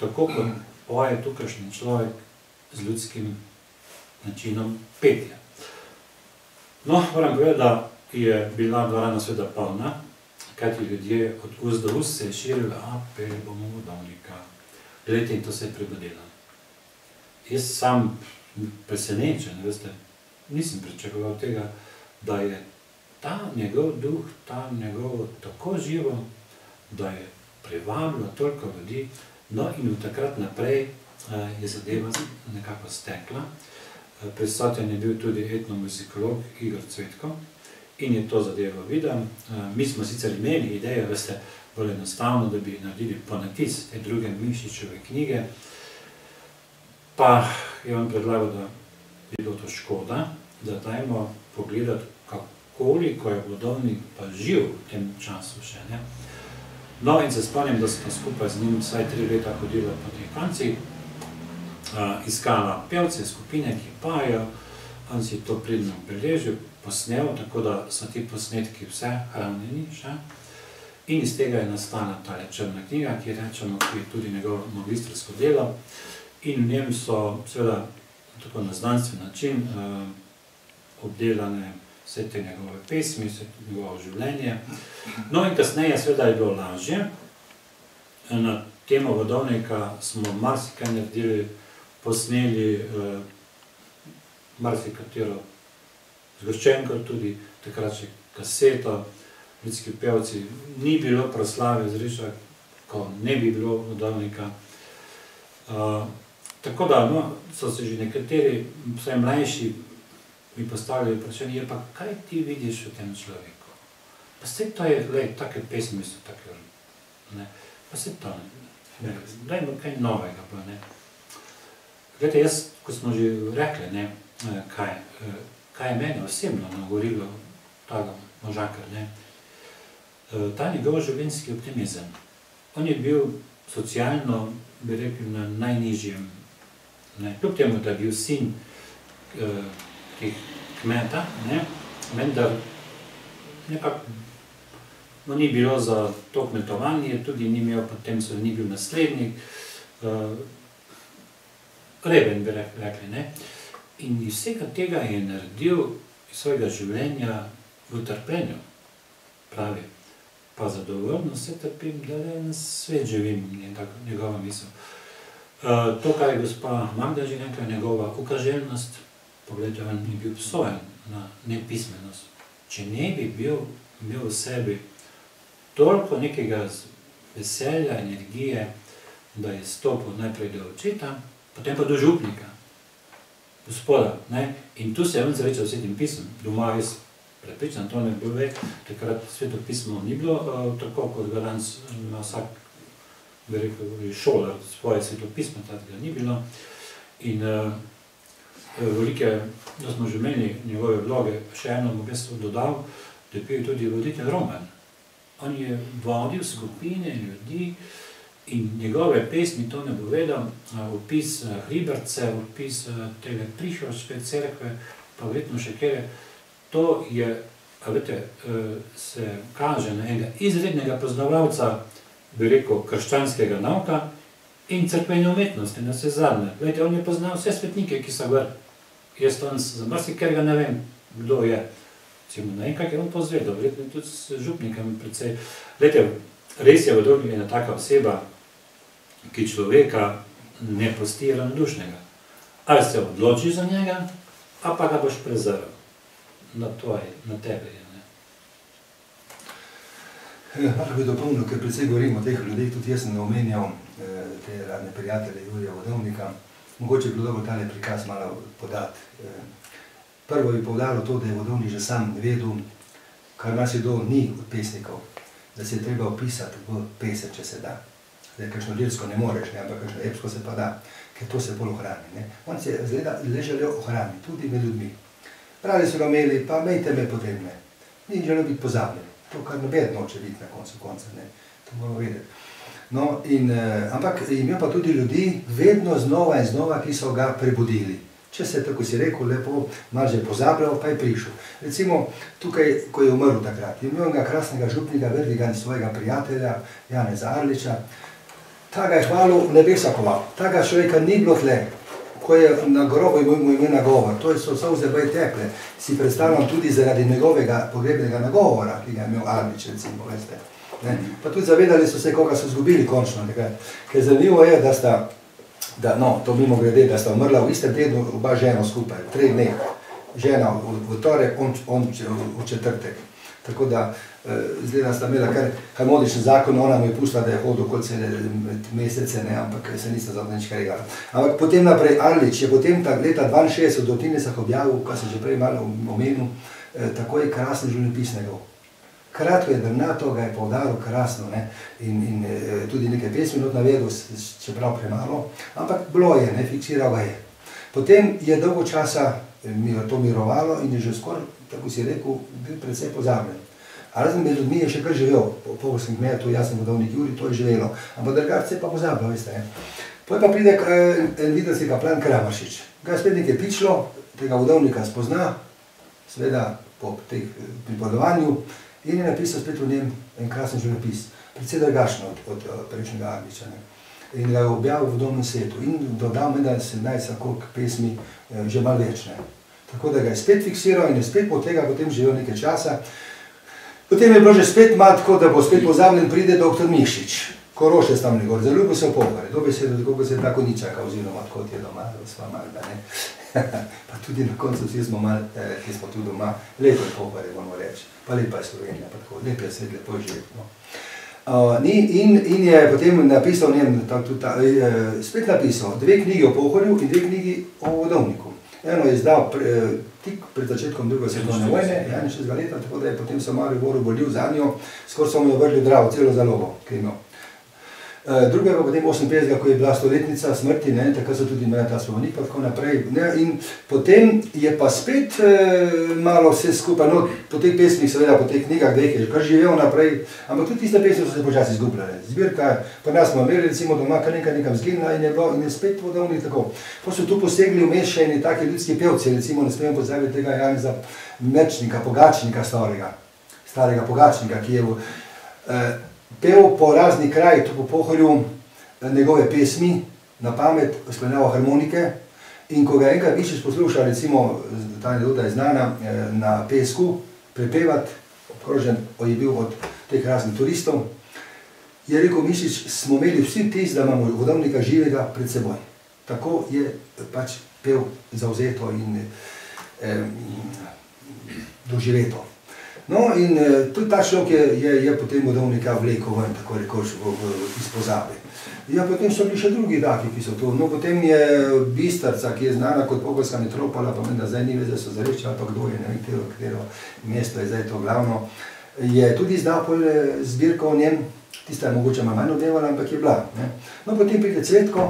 tako kot poje tukajšnji človek z ljudskim načinom petja. No, moram povedati, da je bila dvorana sveda polna, kajti ljudje od ust do ust se je širilo, a pel bomo vodovnika. Glejte, in to se je prebudilo. Jaz sam presenečen, veste, nisem pričakoval tega, da je ta njegov duh, ta njegov tako živo, da je privabilo toliko ljudi, no in od takrat naprej eh, je zadeva nekako stekla. Prisoten je bil tudi etnomuzikolog Igor Cvetko in je to zadevo videl. Mi smo sicer imeli idejo, veste, bolj enostavno, da bi naredili ponatis te druge Mišičeve knjige, pa je on predlagal, da bi bilo to škoda, da dajmo pogledati, koliko je vodovnik pa živ v tem času še. Ne? No in se spomnim, da smo skupaj z njim vsaj tri leta hodili po teh koncih, uh, iskala pevce, skupine, ki pajo, on si to pridno beležil, posnel, tako da so ti posnetki vse hranjeni še. In iz tega je nastala ta črna knjiga, ki je, rečemo, ki je tudi njegovo magistrsko delo. In v njem so seveda tako na znanstven način uh, obdelane vse te njegove pesmi, vse njegovo življenje. No in kasneje seveda je bilo lažje. Na temo vodovnika smo marsikaj naredili, posneli eh, marsikatero zgoščenko, tudi takrat še kaseto, ljudski pevci. Ni bilo proslave zriša, ko ne bi bilo vodovnika. Uh, tako da no, so se že nekateri, vsaj mlajši, mi postavljajo vprašanje, "Ja, pa kaj ti vidiš v tem človeku? Pa se to je, lej, take pesmi so take, ne, pa se to, ne, dajmo kaj novega, pa ne. Glede, jaz, ko smo že rekli, ne, eh, kaj, eh, kaj je mene osebno nagovorilo tega možakar, ne, eh, ta njegov življenjski optimizem. On je bil socialno, bi rekel, na najnižjem, ne, kljub temu, da je bil sin eh, kmeta, ne, vendar nekako mu ni bilo za to kmetovanje, tudi ni imel, potem so ni bil naslednik, uh, reven bi rek- rekli, ne. In iz vsega tega je naredil iz svojega življenja v trpenju, pravi. Pa zadovoljno se trpim, da le en svet živim, je tako njegova misel. Uh, to, kar je gospa Magda že rekla, njegova ukaželjnost, poglejte, on je bil obsojen na nepismenost. Če ne bi bil, imel v sebi toliko nekega veselja, energije, da je stopil najprej do očeta, potem pa do župnika, gospoda. Ne? In tu se je on srečal s svetim pismom. Doma jaz prepričan, to ne bil več, takrat sveto pismo ni bilo uh, tako, kot ga danes ima vsak, bi rekel, je šolar svoje sveto pismo, takrat ni bilo. In uh, velike, da smo že imeli njegove vloge, še eno v bistvu dodal, da je bil tudi voditelj Roman. On je vodil skupine ljudi in njegove pesmi, to ne bo vedel, opis eh, Hriberce, opis eh, tega Prišovške cerkve, pa verjetno še kere, to je, a veste, eh, se kaže na enega izrednega poznavalca, bi rekel, krščanskega nauka in crkvene umetnosti, na vse zadnje. Glejte, on je poznal vse svetnike, ki so gor. Jaz to za marsikaj ne vem, kdo je. Recimo, ne vem, kak je on to zvedel, verjetno tudi s župnikom precej. Glejte, res je v drugi ena taka oseba, ki človeka ne pusti ravnodušnega. Ali se odločiš za njega, ali pa ga boš prezrl. Na tvoje, na tebe je. Ne? Malo bi dopolnil, ker predvsej govorimo o teh ljudeh, tudi jaz sem omenjal eh, te radne prijatelje Jurija Vodovnika. Mogoče bi bilo dobro tale prikaz malo podati. Eh, Prvo bi povdaril to, da je Vodovnik že sam vedel, kar nas je do ni od pesnikov, da se je treba opisati v pesem, če se da. Zdaj, kakšno lirsko ne moreš, ne, ampak kakšno epsko se pa da, ker to se bolj ohrani. Ne. On se je zgleda, le želel ohraniti, tudi med ljudmi. Pravi so ga imeli, pa mejte me potrebne. Ni želel biti pozabljen. To, kar noben noče biti na koncu konca, ne. to moramo vedeti. No, in, eh, ampak imel pa tudi ljudi, vedno znova in znova, ki so ga prebudili. Če se tako si rekel, lepo, malo že pozabljal, pa je prišel. Recimo tukaj, ko je umrl takrat, je imel enega krasnega župnika, Verdiga in svojega prijatelja, Janeza Arliča, ta ga je hvalil nebesa koval, ta ga človeka ni bilo tle, ko je na grobu imel mu ime nagovor, to so solze baj tekle, si predstavljam tudi zaradi njegovega pogrebnega nagovora, ki ga je imel Arlič, recimo, veste. Ne? Pa tudi zavedali so se, koga so izgubili končno. Takrat. Ker zanimivo je, da sta, da, no, to mimo grede, da sta umrla v istem tednu oba žena skupaj, v treh dneh. Žena v, v torek, on, on v, v četrtek. Tako da eh, zdaj da sta imela kar harmoničen zakon, ona mu je pustila, da je hodil kot cele mesece, ne, ampak se nista za nič kregala. Ampak potem naprej Arlič je potem ta leta 62 do Tinesah objavil, kar sem že prej malo omenil, eh, takoj krasen življenjepis njegov. Kratko je drnato, ga je povdaril krasno ne? in, in eh, tudi nekaj pesmi not navedel, čeprav premalo, ampak bilo je, ne, fiksiral ga je. Potem je dolgo časa eh, to mirovalo in je že skoraj, tako si rekel, bil predvsej pozabljen. Razen med ljudmi je še kar živel, po pogostem kmetu, jaz sem vodovnik Juri, to je živelo, ampak drugače se pa pozabljal, veste. Ne? Potem pa pride eh, en videti kaplan Kramaršič. Ga je spet nekaj pičlo, tega vodovnika spozna, seveda po teh eh, pripovedovanju, in je napisal spet v njem en krasen življenjepis, precej drugačen od, od eh, prejšnjega Arliča. Ne. In ga je objavil v Domnem svetu in dodal menda 17 koliko pesmi, eh, že malo več. Ne. Tako da ga je spet fiksiral in je spet po tega potem živel nekaj časa. Potem je bilo že spet malo tako, da bo spet pozabljen, pride doktor Mišič, Koroše tam gor, zaljubil se v pohore, dobi se, tako se tako ni čakal, oziroma kot je doma, sva malo, da ne. pa tudi na koncu vsi smo malo, eh, ki smo tu doma, lepo je pohore, moramo reči, pa lepa je Slovenija, pa tako, lep je svet, lepo je živeti. No. Uh, in, in je potem napisal, njem, ta, tudi ta, eh, spet napisal dve knjigi o pohorju in dve knjigi o vodovniku. Eno je izdal pre, tik pred začetkom druge svetovne vojne, 61 leta, tako da je potem se v Mariboru bolil za njo, skoraj so mu jo vrgli v Dravo, celo zalogo, ki je imel. Eh, Druga pa potem 58, ko je bila stoletnica smrti, ne, takrat so tudi imeli ta spomenik pa tako naprej. Ne, in potem je pa spet e, malo vse skupaj, no, po teh pesmih, seveda po teh knjigah, da jih je kar živel naprej, ampak tudi tiste pesmi so se počasi izgubljale. Zbirka, pa nas smo imeli recimo doma, kar nekaj nekam zginila in je bilo in je spet vodovni tako. Pa so tu posegli vmes še eni taki ljudski pevci, recimo ne smemo pozabiti tega Janeza Mečnika, Pogačnika starega, starega Pogačnika, ki je v, eh, pel po raznih krajih, tu po Pohorju, eh, njegove pesmi, na pamet, sklanjal harmonike. In ko ga enkrat Mišič posluša, recimo, ta anekdota je znana, eh, na pesku, prepevati, obkrožen je bil od teh raznih turistov, je rekel Mišič, smo imeli vsi tis, da imamo vodovnika živega pred seboj. Tako je pač pel zauzeto in eh, doživeto. No, in eh, tudi ta človek je, je, je potem vodovnika vlekel ven, tako rekoč, iz pozabe. Ja, potem so bili še drugi taki, ki so tu. No, potem je Bistrca, ki je znana kot pogorska metropola, pa meni, da zdaj ni veze, so zarešči ali pa kdo je, ne vem, katero, katero mesto je zdaj to glavno. Je tudi izdal pol eh, zbirko o njem, tista je mogoče malo manj odmevala, ampak je bila. Ne. No, potem pride Cvetko,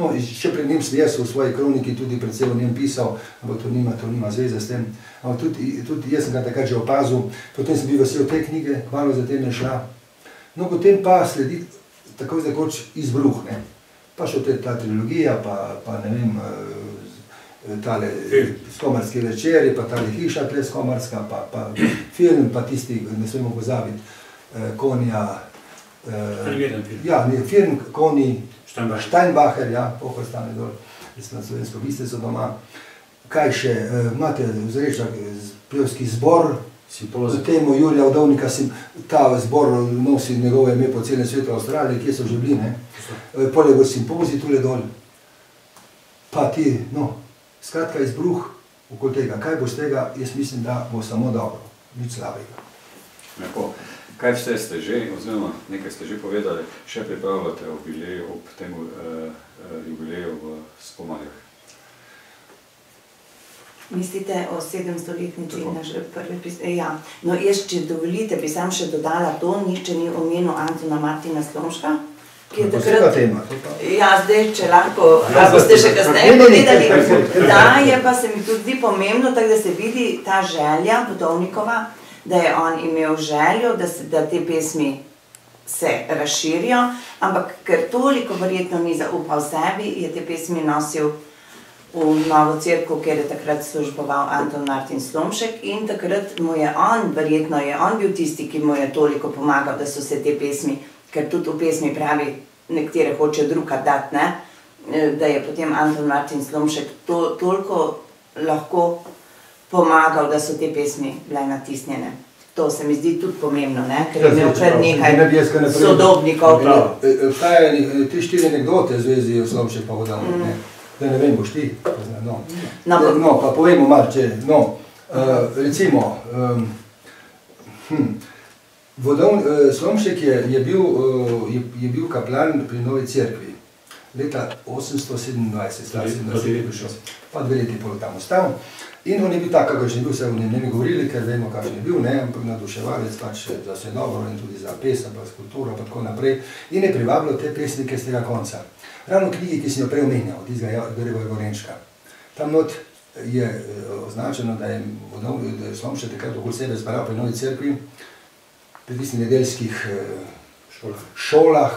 No, še pred njim sem jaz v svoji kroniki tudi predvsem o njem pisal, ampak to nima, to nima zveze s tem. Ampak tudi, tudi jaz sem ga takrat že opazil, potem sem bil vesel te knjige, malo zatem je šla. No, potem pa sledi tako zakoč izbruh, ne. Pa še te, ta trilogija, pa, pa ne vem, eh, tale skomarski večeri, pa tale hiša tle skomarska, pa, pa film, pa tisti, ne smemo pozabiti, eh, konja. eh, film. Ja, ne, film, koni, Steinbacher. Steinbacher, ja, pohor stane dol, jaz na slovensko bistrico doma. Kaj še, eh, imate vzrečak, pevski zbor, Simpozij. temu Jurija Udovnika, sim, ta zbor nosi njegove ime po celem svetu Avstralije, kje so že bili, ne? Eh, Poleg bo simpozij tule dol, pa ti, no, skratka izbruh okoli tega, kaj bo z tega, jaz mislim, da bo samo dobro, nič slabega. Lepo. Kaj vse ste že, oziroma nekaj ste že povedali, še pripravljate ob, jubileju, ob tem uh, jubileju v Spomarjah? Mislite o 700-letnici Tako. naše prve pisme? Ja. No, jaz, če dovolite, bi sam še dodala to, nišče ni omenil Antona Martina Slomška, ki je posebna takrat... tema. Ja, zdaj, če lahko, Ja, a boste še ne, kasneje ne, ne, povedali. Da je pa se mi tudi pomembno, tako da se vidi ta želja Budovnikova, da je on imel željo, da, se, da te pesmi se razširijo, ampak ker toliko verjetno ni zaupal sebi, je te pesmi nosil v novo crkvo, kjer je takrat služboval Anton Martin Slomšek in takrat mu je on, verjetno je on bil tisti, ki mu je toliko pomagal, da so se te pesmi, ker tudi v pesmi pravi, nekatere hoče druga dati, ne? Eh, da je potem Anton Martin Slomšek to, toliko lahko pomagal, da so te pesmi bile natisnjene. To se mi zdi tudi pomembno, ne? ker je imel kar nekaj sodobnikov. E, Obstajajo tri, štiri anekdote v zvezi s Slomšek pa vodom. Mm. Da ne vem, boš ti. No. No, No, pa- no, pa povemo malo, če, no, uh, recimo, um, hm, Vodov, uh, Slomšek je, je, bil, uh, je, je bil kaplan pri Novi cerkvi leta 827, star Dve- 27 dve je leti. prišel, pa dve leti pol tam ostal. In on je bil tak, kakršen je bil, se o njem ne bi govorili, ker vemo, kakšen je bil, ne, ampak naduševalec pač za vse dobro in tudi za pesem, pa skulpturo, pa tako naprej. In je privabilo te pesnike z tega konca. Ravno knjigi, ki sem jo prej omenjal, tistega Goreva Gorenčka. Tam not je eh, označeno, da je, je Slomšek takrat okoli sebe zbral pri Novi cerkvi, pri tistih nedeljskih eh, Šolah. šolah,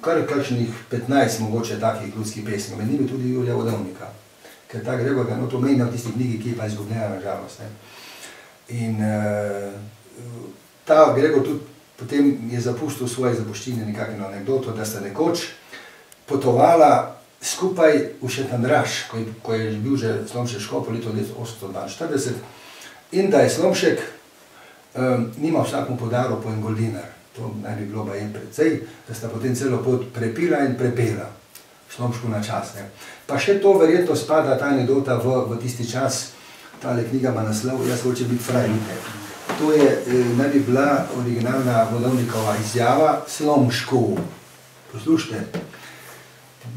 kar kakšnih 15 mogoče takih ljudskih pesmi, med njimi tudi Julija Vodovnika, ker ta Gregor ga not omenja v tisti knjigi, ki je pa izgubljena na žalost. Ne. In uh, ta Gregor tudi potem je zapustil svoje zapuščine, nekakšno anegdoto, da sta nekoč potovala skupaj v Šetandraž, ko ko je bil že Slomšek škop v letu 1842 in da je Slomšek um, nima vsakmu podaril po en goldinar. To naj bi bilo baje precej, da sta potem celo pot prepila in prepela. Slomšku na čas. Ne. Pa še to verjetno spada ta anekdota v, v tisti čas, tale knjiga ima naslov, jaz hočem biti frajnik. To je, eh, naj bi bila originalna vodovnikova izjava Slomšku. Poslušajte,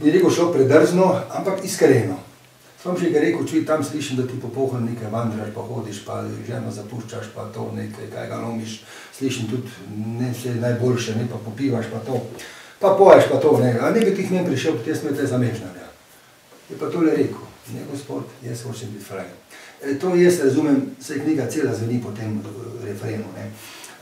ni rekel šlo predrzno, ampak iskreno. Slomšek je rekel, čuj, tam slišim, da ti po pohod nekaj vandraš, pa hodiš, pa ženo zapuščaš, pa to nekaj, kaj ga lomiš. Slišim tudi ne vse najboljše, ne pa popivaš, pa to. Pa poješ pa to, ne. A ne bi ti k meni prišel, te smo te zamežnali. Je pa tole rekel, ne gospod, jaz hočem biti fraj. E, to jaz razumem, se knjiga cela zveni po tem eh, refrenu, ne.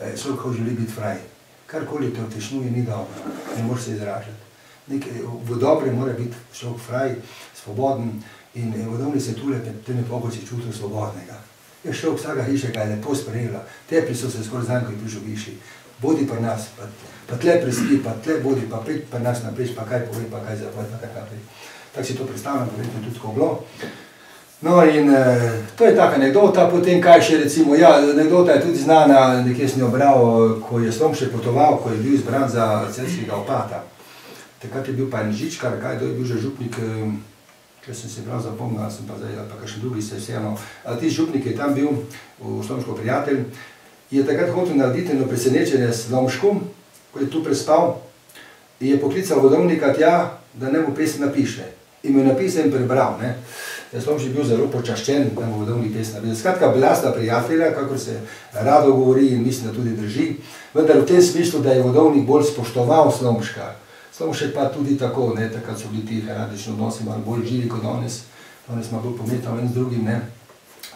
E, človek ko želi biti fraj. Karkoli te otešnuje, ni dobro, ne moreš se izražati. Nek, v dobre mora biti človek fraj, svoboden, In vodovni se tule, te ne pogoči čutil svobodnega. Je šel vsaka hiša, kaj je lepo sprejela, tepli so se skoraj zanj, ko je prišel višji. Bodi pri nas, pa, pa tle prespi, pa tle bodi, pa prid pri nas naprej, pa kaj pove, pa kaj zapoj, pa tako naprej. Tako si to predstavljam, verjetno tudi tako bilo. No in eh, to je taka anekdota, potem kaj še recimo, ja, anekdota je tudi znana, nekje sem jo bral, ko je Slomše potoval, ko je bil izbran za celskega opata. Takrat je bil pa en Žičkar, kaj, to je bil že župnik, eh, če sem se prav zapomnil, sem pa zdaj, pa kakšen drugi se vseeno. Ali ti župnik je tam bil, v Slomško prijatelj, je takrat hotel narediti eno presenečenje s Slomškom, ko je tu prespal, in je poklical vodovnika tja, da ne mu pesem napiše. In mu je napisal in prebral, ne. Slomšek je bil zelo počaščen, da mu vodovnik pesem napiše. Skratka, bila sta prijatelja, kakor se rado govori in mislim, da tudi drži, vendar v tem smislu, da je vodovnik bolj spoštoval Slomška, Slomšek pa tudi tako, ne, takrat so bili ti heradični odnosi malo bolj živi kot danes, danes ima bolj pometano en z drugim, ne.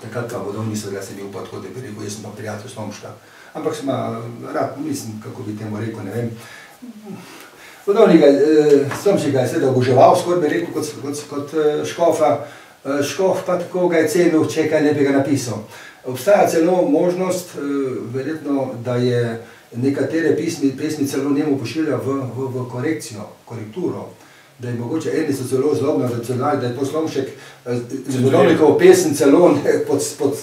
Takrat pa vodovnik so ga se pa tako, da bi rekel, jaz sem pa prijatelj Slomška. Ampak sem rad, mislim, kako bi temu rekel, ne vem. Vodovnik, eh, Slomšek ga je seveda oboževal, skoraj bi rekel, kot, kot, kot eh, škofa, eh, škof pa tako ga je cenil, če kaj ne bi ga napisal. Obstaja celo možnost, eh, verjetno, da je nekatere pismi, pesmi celo njemu pošilja v, v, v korekcijo, korekturo. Da je mogoče, eni so celo zlobno racionalni, da je poslomšek zgodovnikov pesem celo ne, pod, pod,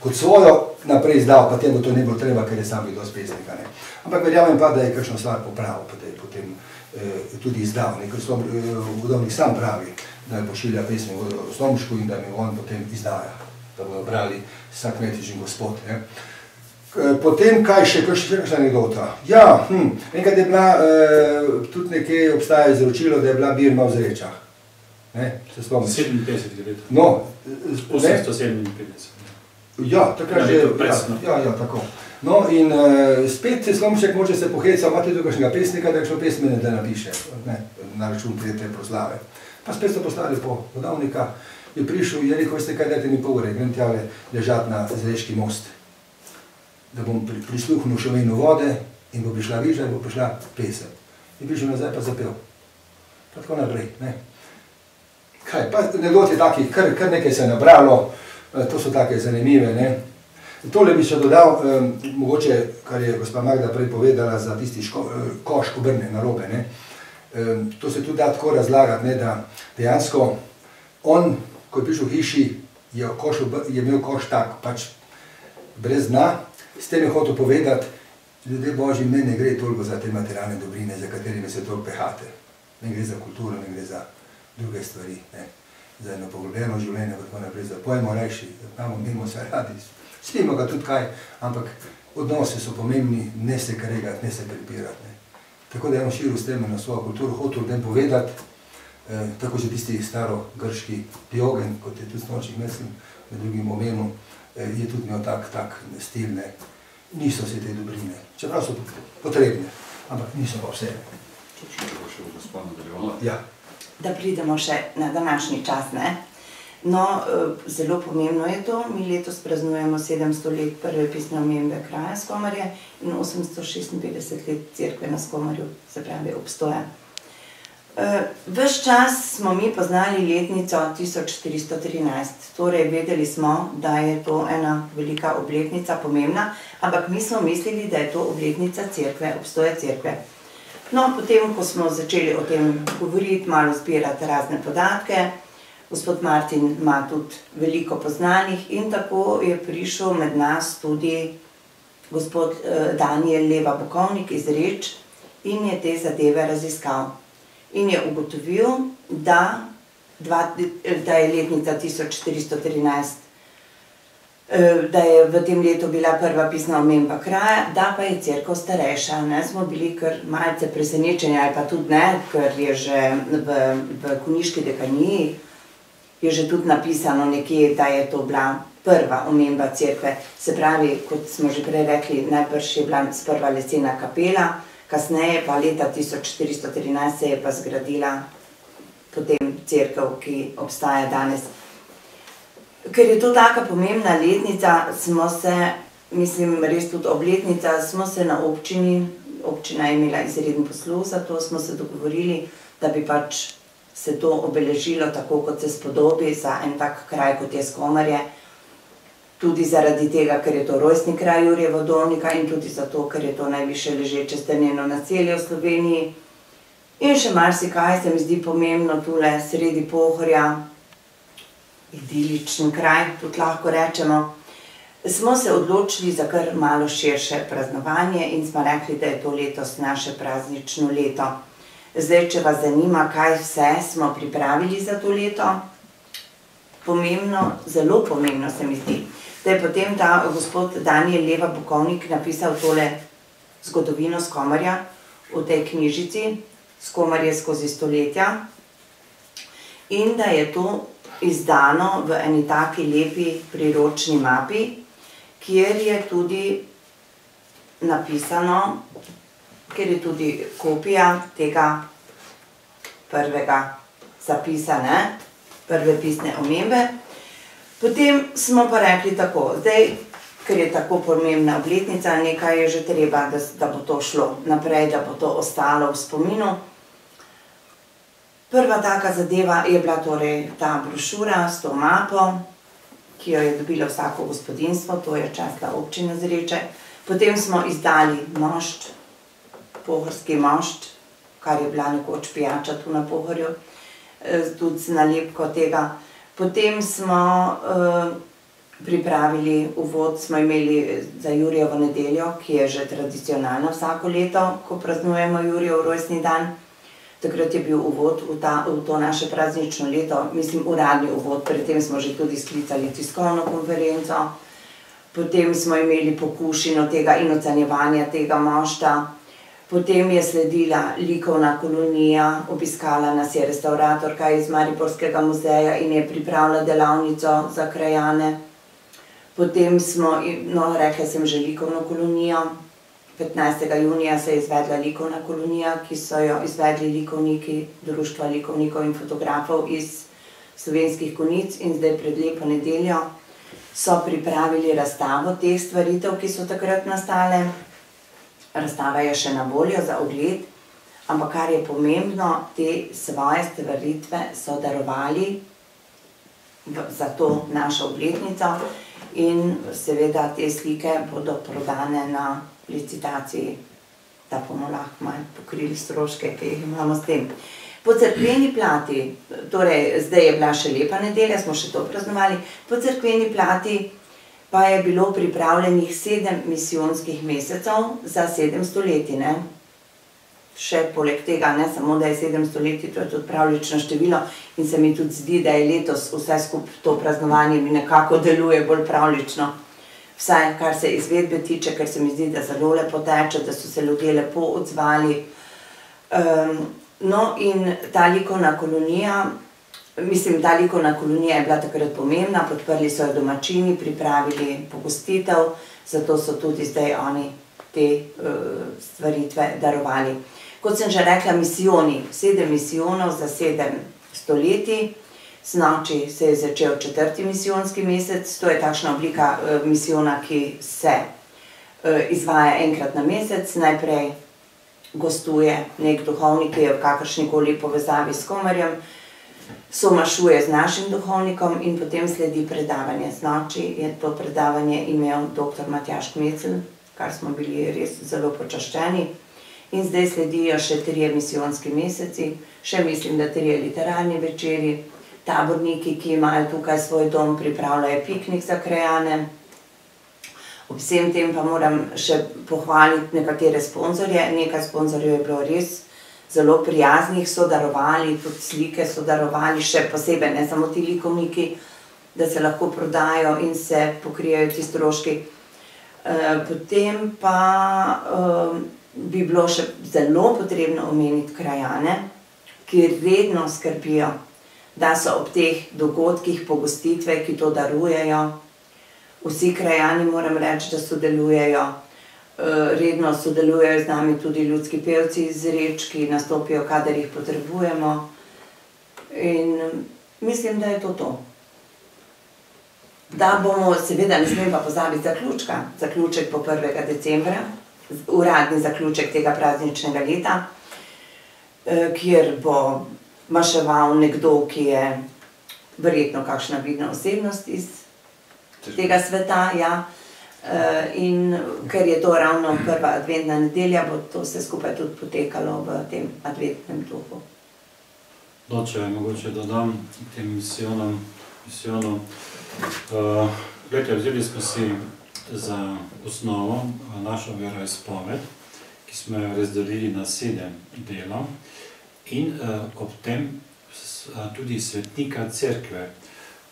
kot svojo naprej izdal, pa temu to ne bilo treba, ker je sam bil dosti pesnika. Ne. Ampak verjamem pa, da je kakšno stvar popravil, pa da je potem eh, tudi izdal. Ker slom, eh, sam pravi, da je pošilja pesmi v slomšku in da mi on potem izdaja, da bodo brali vsak metični gospod. Ne. Potem, kaj še, kakšna še anekdota? Ja, hm, enkrat je bila, eh, tudi nekje obstaja izročilo, da je bila Birma v Zrečah. Ne, se spomniš? 57 let. No, 857. Ja, takrat Ja, že, leto ja, presno. ja, ja, tako. No, in uh, spet se Slomšek moče se poheca, imate tu kakšnega pesnika, da kakšno pesmi ne da napiše, ne, na račun te, te proslave. Pa spet so poslali po vodovnika, je prišel, je rekel, veste kaj, dajte mi pol ure, grem tjale ležati na Zreški most da bom pri, prisluhnil šumenu vode in bo prišla viža in bo prišla pesem. In prišel nazaj pa zapel. Pa tako naprej. Ne. Kaj, pa anekdot je takih, kar, kar nekaj se je nabralo, eh, to so take zanimive. Ne. Tole bi še dodal, um, mogoče, kar je gospa Magda prej povedala za tisti ško, eh, koš obrne narobe. Ne. Um, to se tudi da tako razlagati, ne, da dejansko on, ko je prišel v hiši, je, koš, je imel koš tak, pač brez dna, s tem je hotel povedati, ljudje božji, meni ne gre toliko za te materialne dobrine, za katerimi se toliko pehate. Ne gre za kulturo, ne gre za druge stvari, ne. za eno poglobljeno življenje, pa tako naprej, za pojmo rešiti, da imamo mimo se radi, spimo ga tudi kaj, ampak odnose so pomembni, ne se kregati, ne se prepirati. Ne. Tako da je on širil s tem na svojo kulturo, hotel ljudem povedati, eh, tako že tisti staro-grški Diogen, kot je tudi Snočik, mislim, med drugim omenil, eh, je tudi imel tak, tak stil, ne. Niso vse te dobrine, čeprav so potrebne, ampak niso pa vse. Ja. Da pridemo še na današnji čas. Ne? No, eh, zelo pomembno je to. Mi letos praznujemo 700 let prve pisne omembe kraja Skomarje in 856 let cerkve na Skomarju, se pravi obstoja. Eh, Ves čas smo mi poznali letnico 1413, torej vedeli smo, da je to ena velika obletnica, pomembna, ampak mi smo mislili, da je to obletnica cerkve, obstoja cerkve. No, potem, ko smo začeli o tem govoriti, malo zbirati razne podatke, gospod Martin ima tudi veliko poznanih in tako je prišel med nas tudi gospod eh, Daniel Leva Bokovnik iz Reč in je te zadeve raziskal. In je ugotovil, da, dva, da je letnica 1413 eh, da je v tem letu bila prva pisna omemba kraja, da pa je crkva starejša. Ne? Smo bili kar malce presenečeni, ali pa tudi ne, ker je že v, v koniški dekaniji je že tudi napisano nekje, da je to bila prva omemba cerkve. Se pravi, kot smo že prej rekli, najbrž je bila sprva lesena kapela, kasneje pa leta tisoč štiristo trinajst se je pa zgradila potem cerkev, ki obstaja danes. Ker je to taka pomembna letnica, smo se, mislim, res tudi obletnica, smo se na občini, občina je imela izreden posluh za to, smo se dogovorili, da bi pač se to obeležilo tako, kot se spodobi za en tak kraj, kot je Skomarje. Tudi zaradi tega, ker je to rojstni kraj Jurija Vodovnika in tudi zato, ker je to najvišje ležeče strnjeno naselje v Sloveniji. In še marsikaj se mi zdi pomembno tule sredi Pohorja, idiličen kraj, tudi lahko rečemo. Smo se odločili za kar malo širše praznovanje in smo rekli, da je to letos naše praznično leto. Zdaj, če vas zanima, kaj vse smo pripravili za to leto, pomembno, zelo pomembno se mi zdi, da je potem ta gospod Danijel Leva Bukovnik napisal tole zgodovino Skomarja v tej knjižici, Skomarje skozi stoletja. In da je to izdano v eni taki lepi priročni mapi, kjer je tudi napisano, kjer je tudi kopija tega prvega zapisa, ne, prve pisne omembe. Potem smo pa rekli tako, zdaj, ker je tako pomembna obletnica, nekaj je že treba, da, da bo to šlo naprej, da bo to ostalo v spominu. Prva taka zadeva je bila torej ta brošura s to mapo, ki jo je dobilo vsako gospodinjstvo, to je častila občina Zreče. Potem smo izdali mošt, pohorski mošt, kar je bila nekoč pijača tu na Pohorju, tudi z nalepko tega. Potem smo pripravili uvod, smo imeli za Jurijevo nedeljo, ki je že tradicionalna vsako leto, ko praznujemo Jurijev rojstni dan. Takrat je bil uvod v ta, v to naše praznično leto, mislim uradni uvod, pred tem smo že tudi sklicali tiskovno konferenco. Potem smo imeli pokušino tega in ocenjevanja tega mošta. Potem je sledila likovna kolonija, obiskala nas je restavratorka iz mariborskega muzeja in je pripravila delavnico za krajane. Potem smo, no, rekla sem že likovno kolonijo, petnajstega junija se je izvedla likovna kolonija, ki so jo izvedli likovniki Društva likovnikov in fotografov iz Slovenskih Konjic, in zdaj pred lepo nedeljo so pripravili razstavo teh stvaritev, ki so takrat nastale. Razstava je še na voljo za ogled, ampak kar je pomembno, te svoje stvaritve so darovali za to našo obletnico in seveda te slike bodo prodane na licitaciji, da bomo lahko malo pokrili stroške, ki jih imamo s tem. Po cerkveni plati, torej zdaj je bila še lepa nedelja, smo še to praznovali, po cerkveni plati pa je bilo pripravljenih sedem misijonskih mesecev za sedem stoletij, ne. Še poleg tega, ne samo da je sedem stoletij, to je tudi pravljično število in se mi tudi zdi, da je letos vse skupaj to praznovanje mi nekako deluje bolj pravljično. Vsaj kar se izvedbe tiče, ker se mi zdi, da zelo lepo teče, da so se ljudje lepo odzvali. no, in ta likovna kolonija, mislim, ta likovna kolonija je bila takrat pomembna, podprli so jo domačini, pripravili pogostitev, zato so tudi zdaj oni te stvaritve darovali. Kot sem že rekla, misijoni, sedem misijonov za sedem stoletij. Sinoči se je začel četrti misijonski mesec, to je takšna oblika misijona, ki se izvaja enkrat na mesec, najprej gostuje neki duhovnik, ki je v kakršnikoli povezavi s Skomarjem, somašuje z našim duhovnikom in potem sledi predavanje. Sinoči je to predavanje imel doktor Matjaž Kmecl, kar smo bili res zelo počaščeni. In zdaj sledijo še trije misijonski meseci, še mislim, da trije literarni večeri, taborniki, ki imajo tukaj svoj dom, pripravljajo piknik za krajane. Ob vsem tem pa moram še pohvaliti nekatere sponzorje, nekaj sponzorjev je bilo res zelo prijaznih, so darovali, tudi slike so darovali, še posebej, ne samo ti likovniki, da se lahko prodajo in se pokrijejo ti stroški. potem pa bi bilo še zelo potrebno omeniti krajane, ki redno skrbijo da so ob teh dogodkih pogostitve, ki to darujejo. Vsi krajani, moram reči, da sodelujejo. Eh, Redno sodelujejo z nami tudi ljudski pevci iz reč, ki nastopijo, kadar jih potrebujemo. In mislim, da je to to. Da bomo, seveda, ne smem pa pozabiti zaključka, zaključek po 1. decembra, uradni zaključek tega prazničnega leta, eh, kjer bo maševal nekdo, ki je verjetno kakšna vidna osebnost iz tega sveta. Ja. Eh, In ker je to ravno prva adventna nedelja, bo to vse skupaj tudi potekalo v tem adventnem duhu. No, če mogoče dodam tem misijonom, misijonom. Uh, glejte, vzeli smo si za osnovo eh, našo veroizpoved, ki smo jo razdelili na sedem delov in uh, ob tem uh, tudi svetnika cerkve,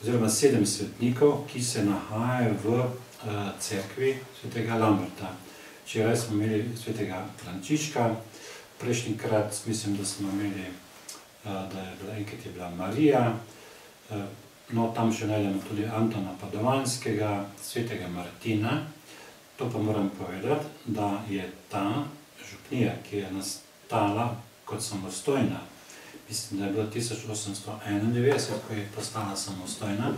oziroma sedem svetnikov, ki se nahajajo v uh, cerkvi svetega Lamberta. Včeraj smo imeli svetega Frančiška, prejšnjikrat mislim, da smo imeli eh, da je bila enkrat je bila Marija, eh, no tam še najdemo tudi Antona Padovanskega, svetega Martina. To pa moram povedati, da je ta župnija, ki je nastala kot samostojna, mislim, da je bila 1891, ko je postala samostojna,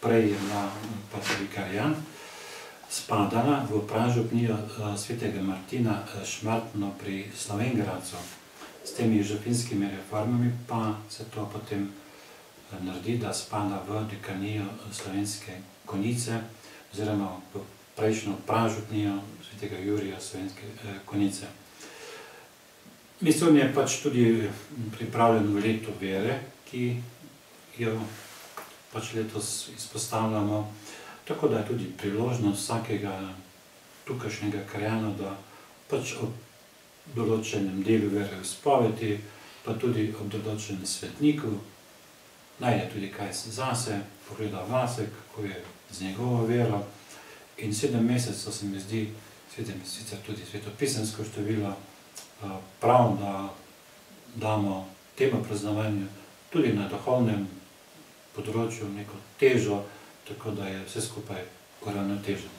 prej je bila pač vikarjan, spadala v pražupnijo eh, svetega Martina eh, Šmartno pri Slovengradcu. S temi župinskimi reformami pa se to potem eh, naredi, da spada v dekanijo slovenske konice oziroma v prejšnjo pražupnijo svetega Jurija slovenske konice. Mislim, je pač tudi pripravljen v leto vere, ki jo pač letos izpostavljamo. Tako da je tudi priložnost vsakega tukajšnjega krajana, da pač ob določenem delu vere izpovedi, pa tudi ob določenem svetniku, najde tudi kaj zase, pogleda vase, kako je z njegovo vero. In sedem mesecev se mi zdi, sedem sicer tudi svetopisemsko število, prav, da damo temu praznovanju tudi na duhovnem področju neko težo, tako da je vse skupaj uravnoteženo.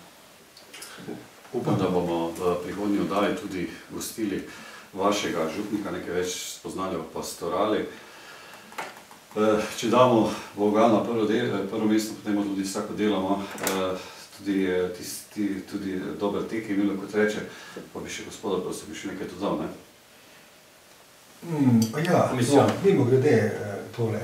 Upam, da bomo v prihodnji oddaji tudi gostili vašega župnika, nekaj več spoznali o pastorali. Eh, Če damo Boga na prvo, del, eh, prvo mesto, potem tudi vsako delamo, eh, tudi, eh, tisti, tudi dober tek je imelo, kot reče, pa bi še gospoda prosil, bi še nekaj dodal, ne? Mm, ja, Komisijo. no, mimo grede eh, tole.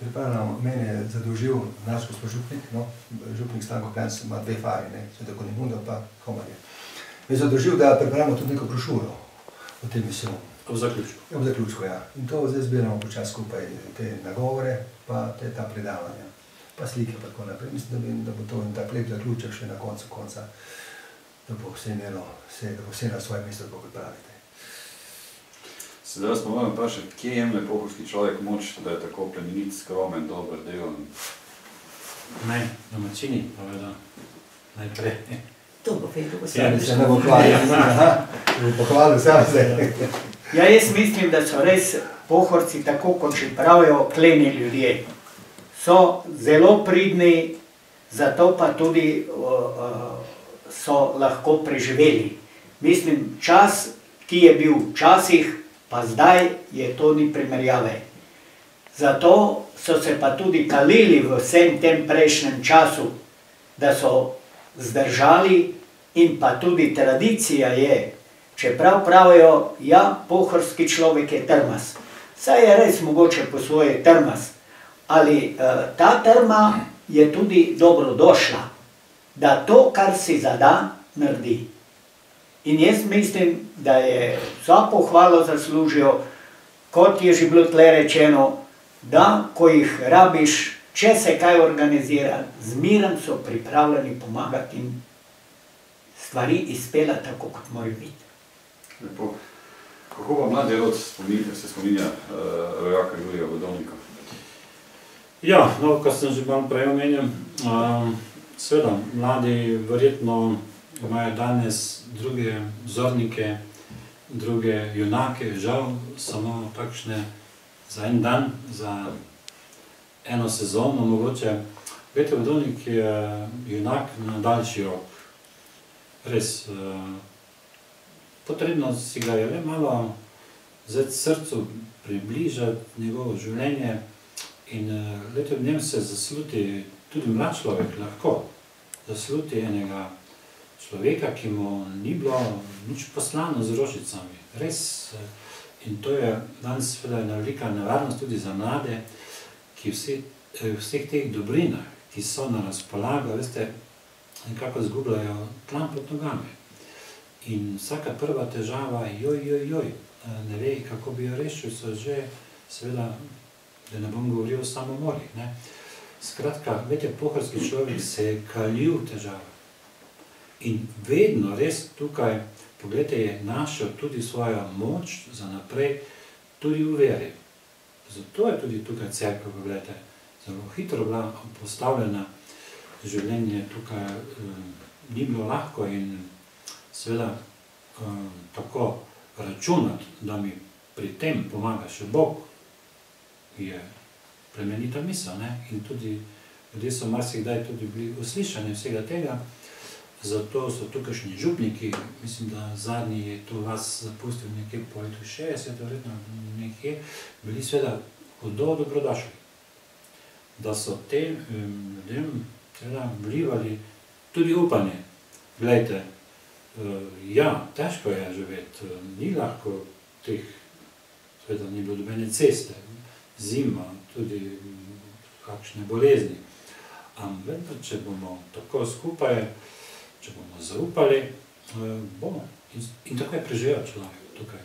Pripravljam, mene je zadolžil naš gospod župnik, no, župnik Stanko Kranc ima dve fari, ne, Sveto Konimundo pa Homarje. Me je zadolžil, da pripravimo tudi neko brošuro o tem misijonu. Ob zaključku. V zaključku, ja. In to zdaj zbiramo počasi skupaj, te nagovore, pa te ta predavanja, pa slike pa tako naprej. Mislim, da, bi, da bo to en tak lep zaključek še na koncu konca, da bo vse imelo, vse, da bo vse na svoje mesto, tako kot pravite. Sedaj vas pa moram vprašati, kje jemlje pohorski človek moč, da je tako plemenit, skromen, dober, delovni? Ne, domačini, povedal najprej. To bo vedel Ja, Da gospod. se ne bo hvalil, bo pohvalil sam se. Ja, jaz mislim, da so res pohorci, tako kot že pravijo, kleni ljudje. So zelo pridni, zato pa tudi so lahko preživeli. Mislim, čas, ki je bil včasih, pa zdaj je to ni primerjave. Zato so se pa tudi kalili v vsem tem prejšnjem času, da so zdržali in pa tudi tradicija je, čeprav pravijo, ja, pohorski človek je trmas. Saj je res mogoče po svoje trmas, ali uh, ta trma je tudi dobrodošla, da to, kar si zada, naredi. In jaz mislim, da je vsa pohvalo zaslužijo, kot je že bilo tle rečeno, da ko jih rabiš, če se kaj organizira, zmeraj so pripravljeni pomagati in stvari izpeljati tako, kot morajo biti. Lepo. Kako pa mladi rod spominja, se spominja uh, rojaka Jurija Vodovnika? Ja, no, kot sem že malo prej omenil, um, seveda, mladi verjetno imajo danes druge vzornike, druge junake, žal samo takšne za en dan, za eno sezono mogoče. Vete, vodovnik je junak na daljši rok. Res. Uh, potrebno si ga je le malo zdaj srcu približati njegovo življenje in uh, lete v njem se zasluti tudi mlad človek lahko. Zasluti enega človeka, ki mu ni bilo nič poslano z rožicami. Res. Uh, in to je danes seveda ena velika nevarnost tudi za mlade, ki vse, vseh teh dobrinah, ki so na razpolago, veste, nekako zgubljajo tlan pod nogami. In vsaka prva težava, joj, joj, joj, ne ve, kako bi jo rešil, so že, seveda, da ne bom govoril o samomorih. Ne. Skratka, veste, pohorski človek se je kalil v težavah. In vedno res tukaj, pogledajte, je našel tudi svojo moč za naprej, tudi v veri. Zato je tudi tukaj cerkev, pogledajte, zelo hitro bila postavljena, življenje tukaj um, ni bilo lahko in seveda um, tako računati, da mi pri tem pomaga še Bog, je plemenita misel. Ne? In tudi ljudje so marsikdaj tudi bili uslišani vsega tega, zato so tukajšnji župniki, mislim, da zadnji je to vas zapustil nekje po letu 60, verjetno nekje, bili seveda hudo dobrodošli da so tem ljudem seveda vlivali tudi upanje. Glejte, ja, težko je živeti, ni lahko teh, seveda ni bilo dobene ceste, zima, tudi kakšne bolezni. Ampak vendar, če bomo tako skupaj, če bomo zaupali, bomo. In, in tako je preživel človek tukaj.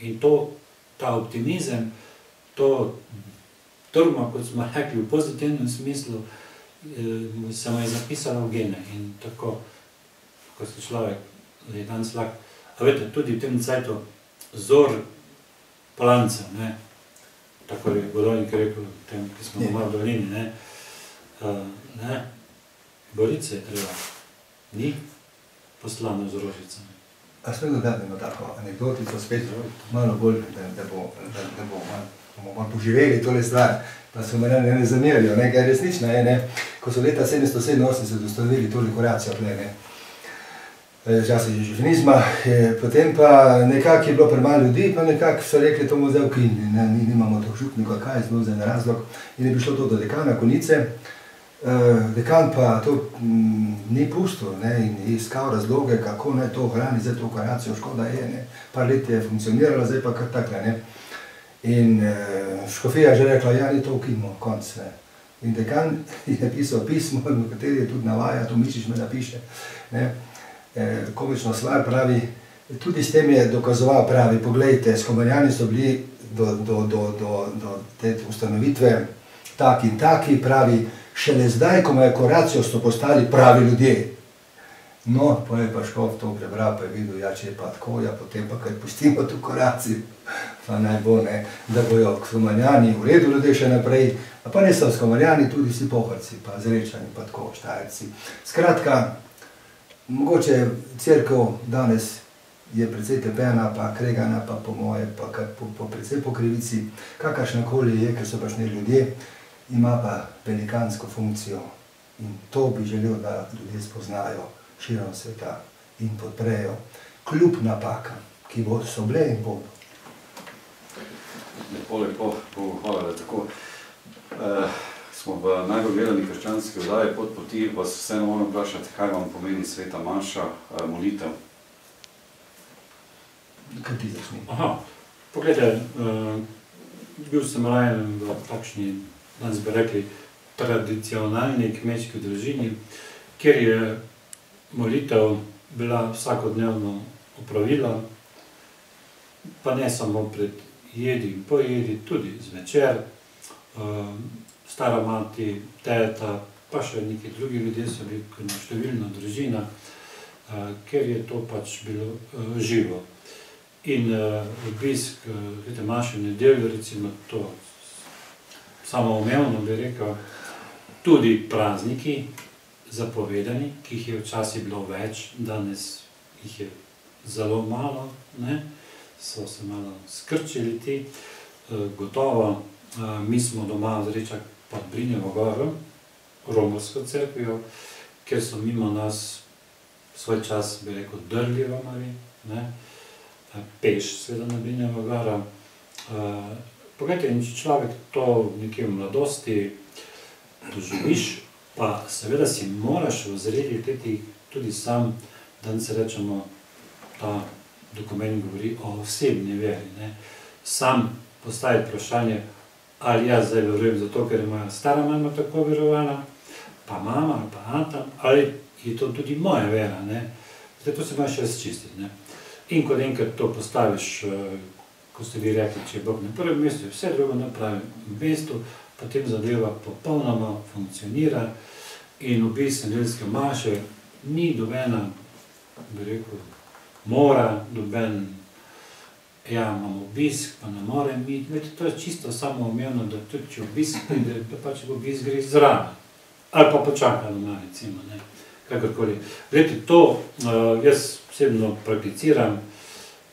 In to, ta optimizem, to trma, kot smo rekli, v pozitivnem smislu, eh, se mu je zapisala v gene in tako, ko se človek, je danes lahko, a vete, tudi v tem cajtu zor polanca, ne, tako je Bodovnik rekel, tem, ki smo doma v dolini, ne, uh, ne, boriti se je treba, ni poslano z rožicami. A smem dodati eno tako anekdotico, spet malo bolj, da, da bo, da, da bo malo bomo malo poživeli tole stvar, pa so me ne, ne zamerijo, ker resnično je, ne, ko so leta 787 ustanovili to dekoracijo ne, časa je življenizma, potem pa nekako je bilo premalo ljudi, pa nekako so rekli, to bomo zdaj ukinili, ne, ni, nimamo tog župnika, kaj je zelo en razlog, in je prišlo to do dekana Konice, Uh, dekan pa to m, ni pustil ne, in je iskal razloge, kako naj to ohrani, zdaj to operacijo, škoda je, ne. par let je funkcionirala, zdaj pa kar takle, ne. In škofija je že rekla, ja, ni to ukinimo, konc. Ne. In dekan je pisal pismo, v kateri je tudi navaja, to misliš me napiše, ne. E, komično stvar pravi, tudi s tem je dokazoval, pravi, poglejte, skomarjani so bili do, do, do, do, do te ustanovitve taki in taki, pravi, šele zdaj, ko imajo koracijo, so postali pravi ljudje. No, pa je pa škof to prebral, pa je videl, ja, če je pa tako, ja, potem pa kar pustimo tu koracijo, pa naj bo, ne, da bojo skomarjani v redu ljudje še naprej, a pa ne so skomarjani, tudi vsi pohorci, pa zrečani, pa tako, štajerci. Skratka, mogoče crkva danes je precej tepena, pa kregana, pa po moje, pa po, po precej po krivici, kakršnakoli je, ker so pač ne ljudje, ima pa velikansko funkcijo in to bi želel, da ljudje spoznajo širom sveta in podprejo, kljub napakam, ki bo, so bile in bodo. Lepo, lepo, hvala, da tako. E, smo v najbolj gledani krščanski vdaji pod poti, vas vseeno moram vprašati, kaj vam pomeni sveta manjša e, molitev? Kaj ti začni? Aha, pogledaj, uh, bil sem rajen v takšni, danes bi rekli, tradicionalni kmečki družini, kjer je molitev bila vsakodnevno opravila, pa ne samo pred jedi in pojedi, tudi zvečer. Stara mati, teta, pa še neki drugi ljudje so bili kot številna družina, uh, ker je to pač bilo uh, živo. In uh, obisk, uh, maše nedeljo, recimo to samoumevno bi rekel, tudi prazniki, zapovedani, ki jih je včasih bilo več, danes jih je zelo malo, so se malo skrčili ti. Gotovo, mi smo doma zreča pod Brinjevo goro, romarsko crkvijo, kjer so mimo nas svoj čas, bi rekel, drli romari, ne, peš seveda na Brinjevo goro. Uh, Poglejte, in če človek to nekje v mladosti doživiš, pa seveda si moraš ozreti tudi sam, da se rečemo, ta dokument govori o osebni veri. Ne. Sam postaviti vprašanje, ali jaz zdaj verujem zato, ker je moja stara mama tako verovala, pa mama, pa ata, ali je to tudi moja vera. Ne. Zdaj to se moraš razčistiti. Ne. In ko enkrat to postaviš, ko ste vi rekli, če je Bog na prvem mestu, je vse drugo na pravem mestu, potem zadeva popolnoma funkcionira in bistvu nedeljske maše ni dobena, bi rekel, mora, doben, ja, imam obisk, pa ne morem iti, vete, to je čisto samoumevno, da tudi če obisk pride, da pač obisk gre zraven. Ali pa počaka doma, recimo, ne, kakorkoli. Glejte, to uh, jaz osebno prakticiram,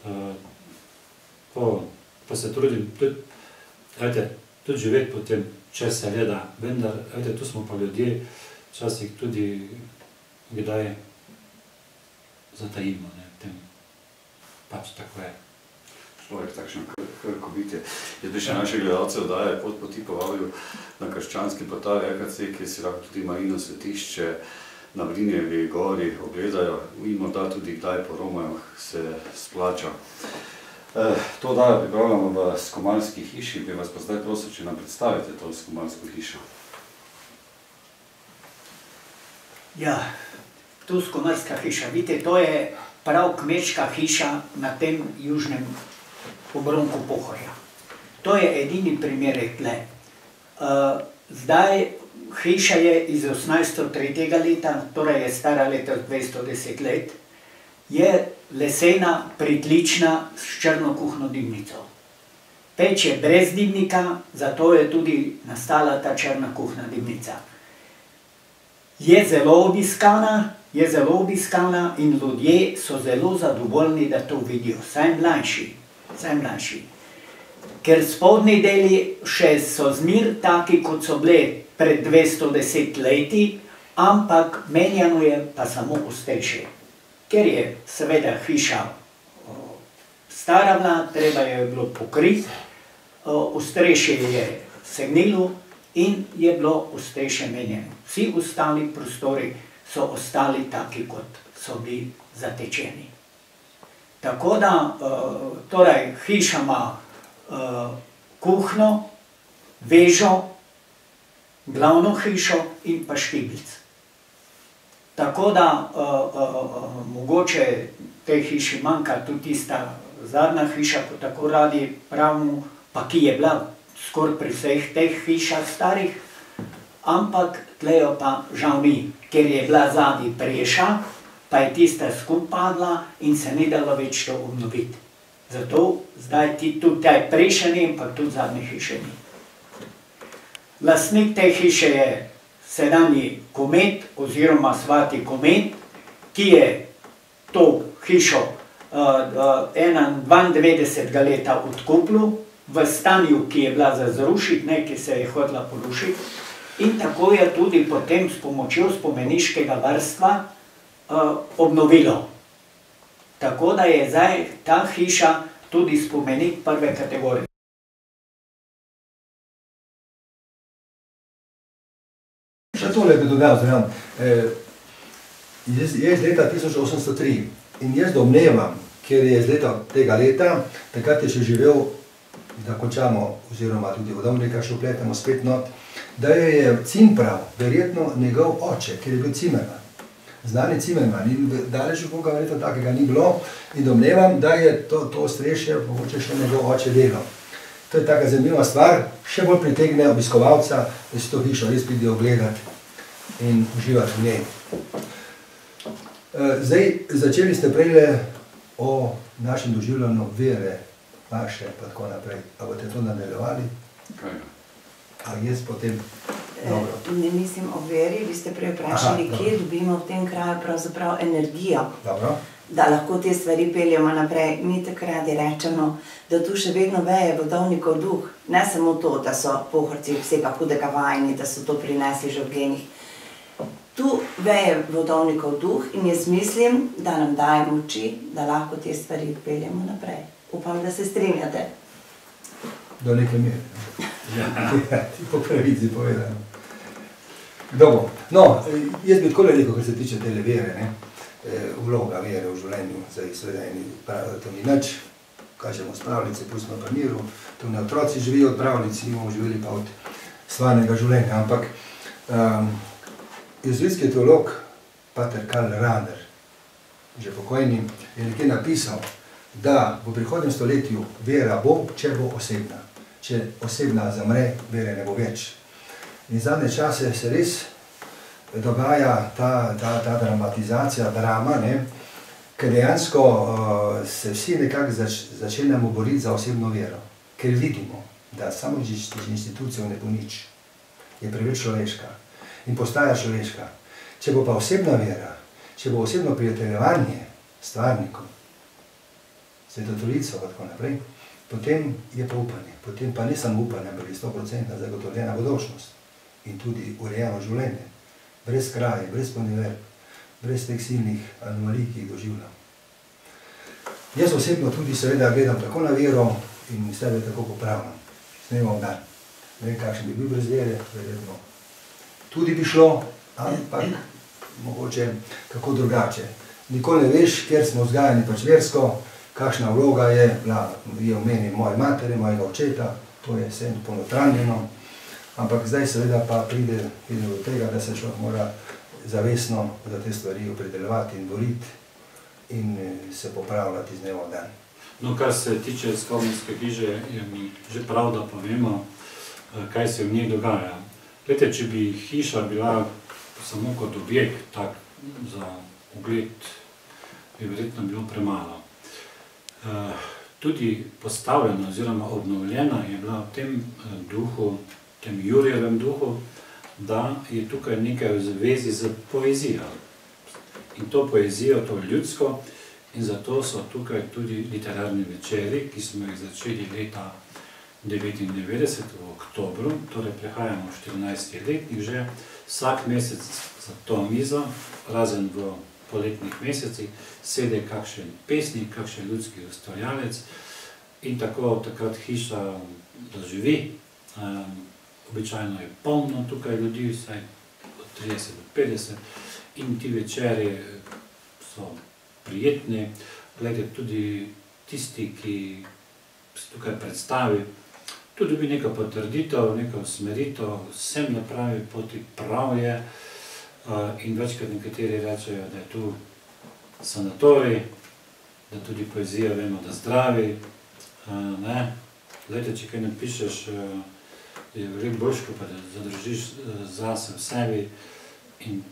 uh, po, pa se trudim tudi, gledajte, tudi živeti potem, če se le da, vendar, gledajte, tu smo pa ljudje, včasih tudi kdaj zatajimo, ne, v tem, pač tako je. Človek takšen krkovit je. Jaz bi še naše gledalce oddaje pod poti povabil na krščanski portal RKC, kjer si lahko tudi Marino svetišče na Brinjevi gori ogledajo in morda tudi kdaj po Romajo se splača. Eh, to dajo pripravljamo v Skomalski hiši, bi vas pa zdaj prosil, če nam predstavite to Skomalsko hišo. Ja, tu Skomalska hiša, vidite, to je prav kmečka hiša na tem južnem obronku Pohorja. To je edini primer tle. Uh, zdaj hiša je iz 1803. leta, torej je stara leta 210 let, je lesena, pritlična s črno kuhno dimnico. Peč je brez dimnika, zato je tudi nastala ta črna kuhna dimnica. Je zelo obiskana, je zelo obiskana in ljudje so zelo zadovoljni, da to vidijo, saj mlajši, saj mlajši. Ker spodnji deli še so zmir taki, kot so bile pred 210 leti, ampak menjano je pa samo ustejše. Ker je seveda hiša stara bila, treba je bilo pokriti, ustrešje je segnilo in je bilo ustejše menjeno. Vsi ostali prostori so ostali taki, kot so bili zatečeni. Tako da, torej, hiša ima kuhno, vežo, glavno hišo in pa štiblic. Tako da, mogoče tej hiši manjka tudi tista zadnja hiša, ko tako radi pravimo, pa ki je bila skoraj pri vseh teh hišah starih, ampak tle jo pa žal ni, ker je bila zadaj preša, pa je tista skupaj padla in se ni dalo več to obnoviti. Zato zdaj ti tudi taj preša ni, ampak tudi zadnje hiše ni. Lastnik te hiše je sedanji komet oziroma svati komet, ki je to hišo uh, uh, 92. leta odkupil v stanju, ki je bila za zrušiti, ne, ki se je hotela porušiti. In tako je tudi potem s pomočjo spomeniškega varstva obnovilo. Tako da je zdaj ta hiša tudi spomenik prve kategorije. Še tole bi dodal, znam. Eh, jaz, je iz leta 1803 in jaz domnevam, ker je iz leta tega leta, takrat je še živel, da končamo, oziroma tudi v Domrika še upletemo spet not, da je Cimprav, verjetno njegov oče, ker je bil Cimerman. Znani Cimerman in daleč od koga verjetno takega ni bilo in domnevam, da je to, to strešje mogoče še njegov oče delo. To je taka zanimiva stvar, še bolj pritegne obiskovalca, da si to hišo res pride ogledati in uživati v njej. Zdaj, začeli ste prej o našem doživljanju vere, vaše pa tako naprej. A boste to nadaljevali? Kaj? A jaz potem, Eh. Ne mislim o veri, vi ste prej vprašali, Aha, kje dobro. dobimo v tem kraju pravzaprav energijo. Dobro, da lahko te stvari peljemo naprej. Mi takrat rečemo, da tu še vedno veje vodovnikov duh. Ne samo to, da so pohorci vsega hudega vajeni, da so to prinesli že v genih. Tu veje vodovnikov duh in jaz mislim, da nam daje moči, da lahko te stvari peljemo naprej. Upam, da se strinjate. Do neke mere. Ja, ti po pravici povedano. Kdo bo? No, jaz bi tako rekel, kar se tiče te vere, ne? Eh, vloga vere v življenju, zdaj seveda eni pravijo, da to ni nič, kažemo s pravljice, pustimo pa miru, to ne otroci živijo od pravljic, mi bomo živeli pa od stvarnega življenja, ampak um, jezuitski teolog, pater Karl Rahner, že pokojni, je nekje napisal, da v prihodnem stoletju vera bo, če bo osebna. Če osebna zamre, vere ne bo več. In zadnje čase se res dogaja ta, ta, ta dramatizacija, drama, ne, ker dejansko uh, se vsi nekako zač, začenjamo boriti za osebno vero, ker vidimo, da samo institucija ne bo nič, je preveč človeška in postaja človeška. Če bo pa osebna vera, če bo osebno prijateljevanje stvarnikom, svetotolico in tako naprej, potem je pa upanje, potem pa ne samo upanje, ampak je 100% zagotovljena bodočnost in tudi urejeno življenje, brez kraje, brez poniverb, brez teh silnih anomalij, ki jih doživljam. Jaz osebno tudi seveda gledam tako na vero in sebe tako popravljam, snemam dan. Ne vem, kakšen bi bil brez vere, verjetno. Tudi bi šlo, ampak mogoče kako drugače. Nikoli ne veš, ker smo vzgajani pač versko, kakšna vloga je, bila, je v meni moje matere, mojega očeta, to je vse ponotranjeno. Ampak zdaj seveda pa pride, pride do tega, da se človek mora zavestno za te stvari opredeljevati in boriti in se popravljati iz dneva v dan. No, kar se tiče Skovninske hiže, je mi že prav, da povemo, kaj se v njej dogaja. Glede, če bi hiša bila samo kot objekt, tak za ugled, bi verjetno bilo premalo. Tudi postavljena oziroma obnovljena je bila v tem duhu, tem Jurjevem duhu, da je tukaj nekaj v zvezi z poezijo. In to poezijo, to ljudsko, in zato so tukaj tudi literarni večeri, ki smo jih začeli leta 1999 v oktobru, torej prehajamo v 14 letnik že, vsak mesec za to mizo, razen v poletnih mesecih, sede kakšen pesnik, kakšen ljudski ustvarjalec in tako takrat hiša doživi. Um, običajno je polno tukaj ljudi, vsaj od 30 do 50, in ti večeri so prijetni. Glede, tudi tisti, ki se tukaj predstavi, tu dobi neko potrditev, neko usmeritev, vsem na pravi poti prav je. In večkrat nekateri rečejo, da je tu sanatorij, da tudi poezija vemo, da zdravi. Ne? Glede, če kaj napišeš, je veliko boljše, pa da zadržiš zase v sebi in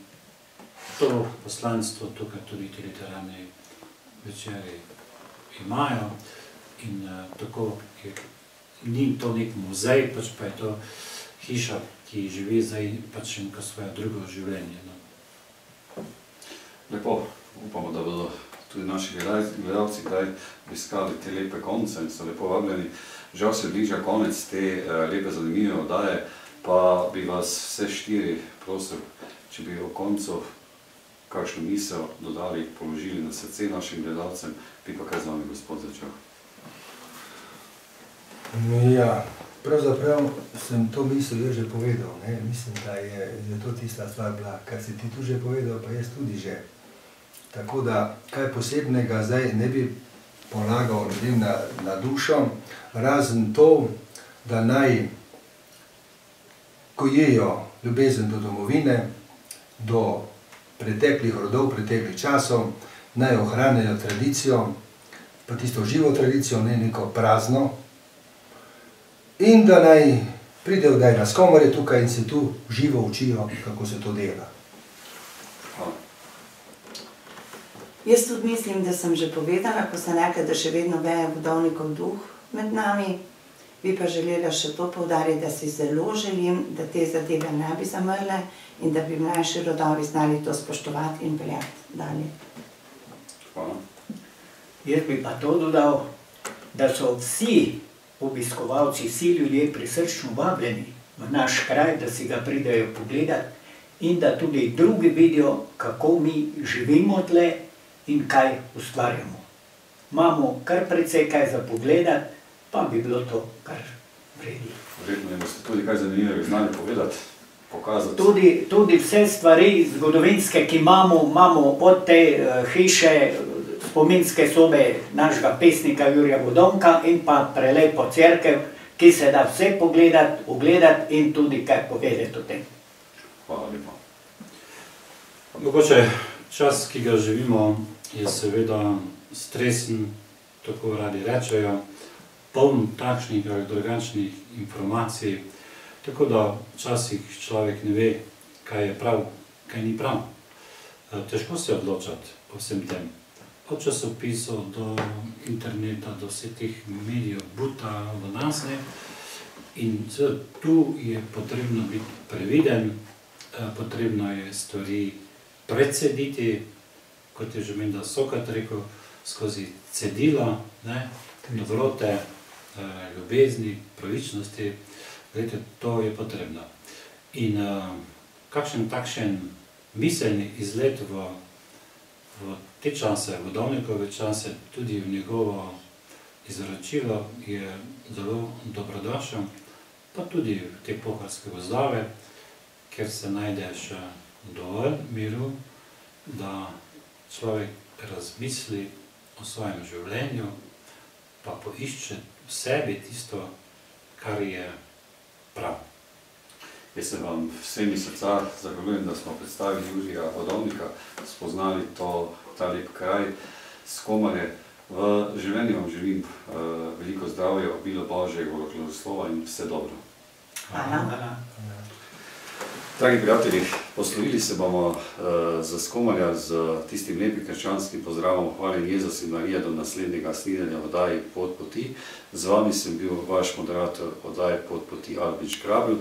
to poslanstvo tukaj tudi ti literarni večeri imajo in uh, tako je, ni to nek muzej, pač pa je to hiša, ki živi zdaj pač neko svoje drugo življenje. No. Lepo, upamo, da bodo tudi naši gledalci kdaj obiskali te lepe konce in so lepo vabljeni. Žal se bliža konec te uh, lepe zanimive oddaje, pa bi vas vse štiri prosil, če bi v koncu kakšno misel dodali, položili na srce našim gledalcem, bi pa kaj z vami gospod začel. Ja, pravzaprav sem to misel že povedal, ne? mislim, da je, je to tista stvar bila, kar si ti tu že povedal, pa jaz tudi že. Tako da, kaj posebnega zdaj ne bi polagal ljudem na, na dušo, razen to, da naj gojijo ljubezen do domovine, do preteklih rodov, preteklih časov, naj ohranjajo tradicijo, pa tisto živo tradicijo, ne neko prazno, in da naj pridejo kdaj na skomore tukaj in se tu živo učijo, kako se to dela. Jaz tudi mislim, da sem že povedala, ko sem rekla, da še vedno veje vodovnikov duh med nami. Bi pa želela še to poudariti, da si zelo želim, da te zadeve ne bi zamrle in da bi mlajši rodovi znali to spoštovati in peljati dalje. Hvala. Jaz bi pa to dodal, da so vsi obiskovalci, vsi ljudje prisrčno vabljeni v naš kraj, da si ga pridejo pogledati in da tudi drugi vidijo, kako mi živimo tle in kaj ustvarjamo. Imamo kar precej kaj za pogledati, pa bi bilo to kar vredno. Verjetno mi boste tudi kaj zanimivega znali povedati, pokazati. Tudi, tudi vse stvari zgodovinske, ki imamo, imamo od te uh, hiše, spominske sobe našega pesnika Jurija Vodomka in pa prelepo cerkev, ki se da vse pogledati, ogledati in tudi kaj povedati o tem. Hvala lepa. Mogoče čas, ki ga živimo, je seveda stresen, tako radi rečejo, poln takšnih ali drugačnih informacij, tako da včasih človek ne ve, kaj je prav, kaj ni prav. Eh, Težko se odločati o vsem tem. Od časopisov do interneta, do vseh teh medijev, buta v nas. Ne? In tu je potrebno biti previden, eh, potrebno je stvari predsediti, kot je že menda Sokrat rekel, skozi cedilo, ne, dobrote, eh, ljubezni, pravičnosti, Glede, to je potrebno. In uh, kakšen takšen miselni izlet v, v te čase, v Dovnikove čase, tudi v njegovo izročilo, je zelo dobrodošel, pa tudi v te poharske gozdove, kjer se najdeš dovolj miru, da človek razmisli o svojem življenju, pa poišče v sebi tisto, kar je prav. Jaz se vam vsemi srca zahvaljujem, da smo predstavili Jurija Vodovnika, spoznali to, ta lep kraj, skomarje. V življenju vam želim uh, veliko zdravja, obilo Božjega blagoslova in vse dobro. Aha. Dragi prijatelji, poslovili se bomo uh, za skomarja z tistim lepim krščanskim pozdravom Hvaljen Jezus in Marija do naslednjega snidenja v oddaji Pot poti. Z vami sem bil vaš moderator oddaje Pot poti Albič Krabel.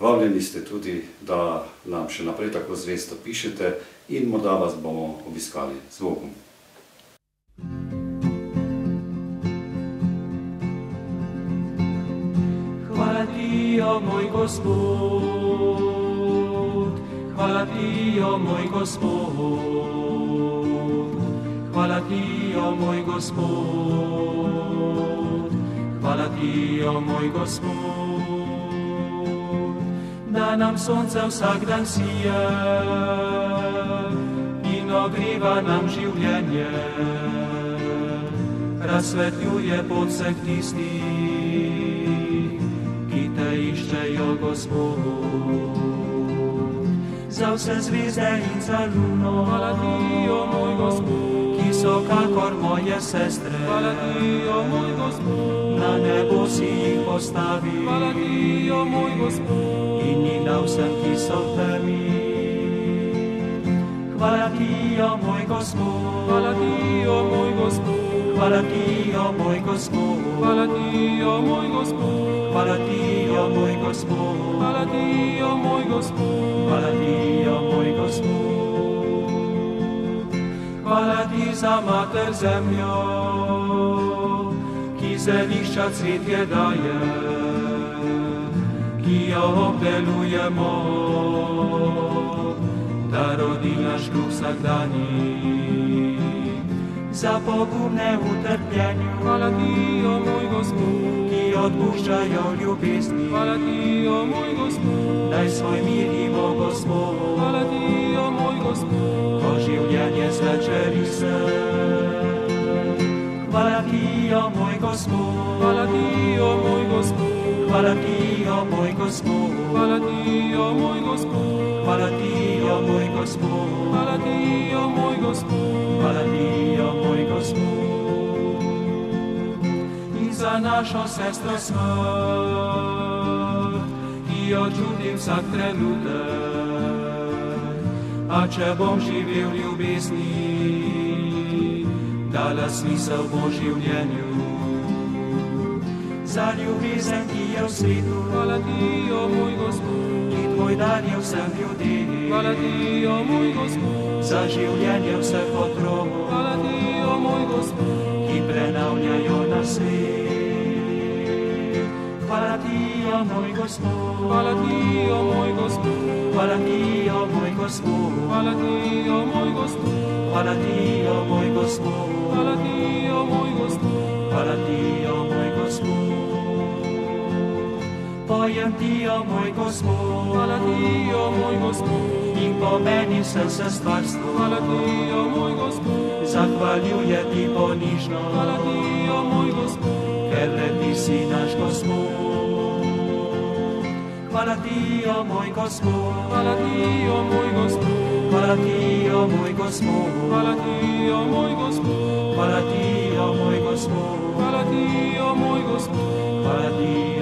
Vabljeni ste tudi, da nam še naprej tako zvesto pišete in morda vas bomo obiskali z Bogom. Hvala ti, o moj Gospod, hvala ti, o moj Gospod, hvala ti, o moj Gospod, hvala ti, o moj Gospod, da nam sonce vsak dan sije in ogriva nam življenje, razsvetljuje pot vseh tistih, ki te iščejo, Gospod. Za vse zvezde in za luno, hvala ti, o moj Gospod, ki so kakor moje sestre, hvala ti, o moj Gospod, na nebo si jih postavil, hvala ti, o moj Gospod, in jih dal vsem, ki so v temi. Hvala ti, o moj Gospod, hvala ti, o moj Gospod, hvala ti, o moj Gospod, hvala ti, o moj Gospod, hvala ti, o moj Gospod, hvala ti, o moj Gospod, hvala ti, o moj Gospod. Hvala ti za mater zemljo, ki zelišča cvetje daje, ki jo obdelujemo da rodi naš kruh vsakdanji. Za pogumne v trpljenju, hvala ti, o moj Gospod, odpuščajo ljubezni, hvala ti, o moj Gospod, daj svoj mir ima Gospod, hvala ti, o moj Gospod, ko življenje zvečeri se. Hvala ti, o moj Gospod, hvala ti, o moj Gospod, hvala ti, o moj Gospod, hvala ti, o moj Gospod. Hvala ti, o moj Gospod, hvala ti, o moj Gospod, za našo sestro smrt, ki jo čutim vsak trenutek, a če bom živel v ljubezni, dala smisel bo življenju. Za ljubezen, ki je v svetu, hvala ti, o moj Gospod, ki tvoj dar je vsem ljudem. Hvala ti, o moj Gospod, Za življenje vseh otrok, hvala ti, o moj Gospod, ki prenavljajo na svet. Hvala ti, o moj Gospod, hvala ti, o moj Gospod, hvala ti, o moj Gospod, hvala ti, o moj Gospod, hvala ti, o moj Gospod, hvala ti, o moj Gospod, hvala ti, o moj Gospod. Pojem ti, o moj Gospod, hvala ti, o moj Gospod, in po meni sem se stvarstvo. hvala ti, o moj Gospod, Zahvaljuje ti ponižno, hvala ti, o moj Gospod, ker le ti si naš Gospod. Hvala ti, o moj Gospod, hvala ti, o moj Gospod, hvala ti, o moj Gospod, hvala ti, ti, ti, ti,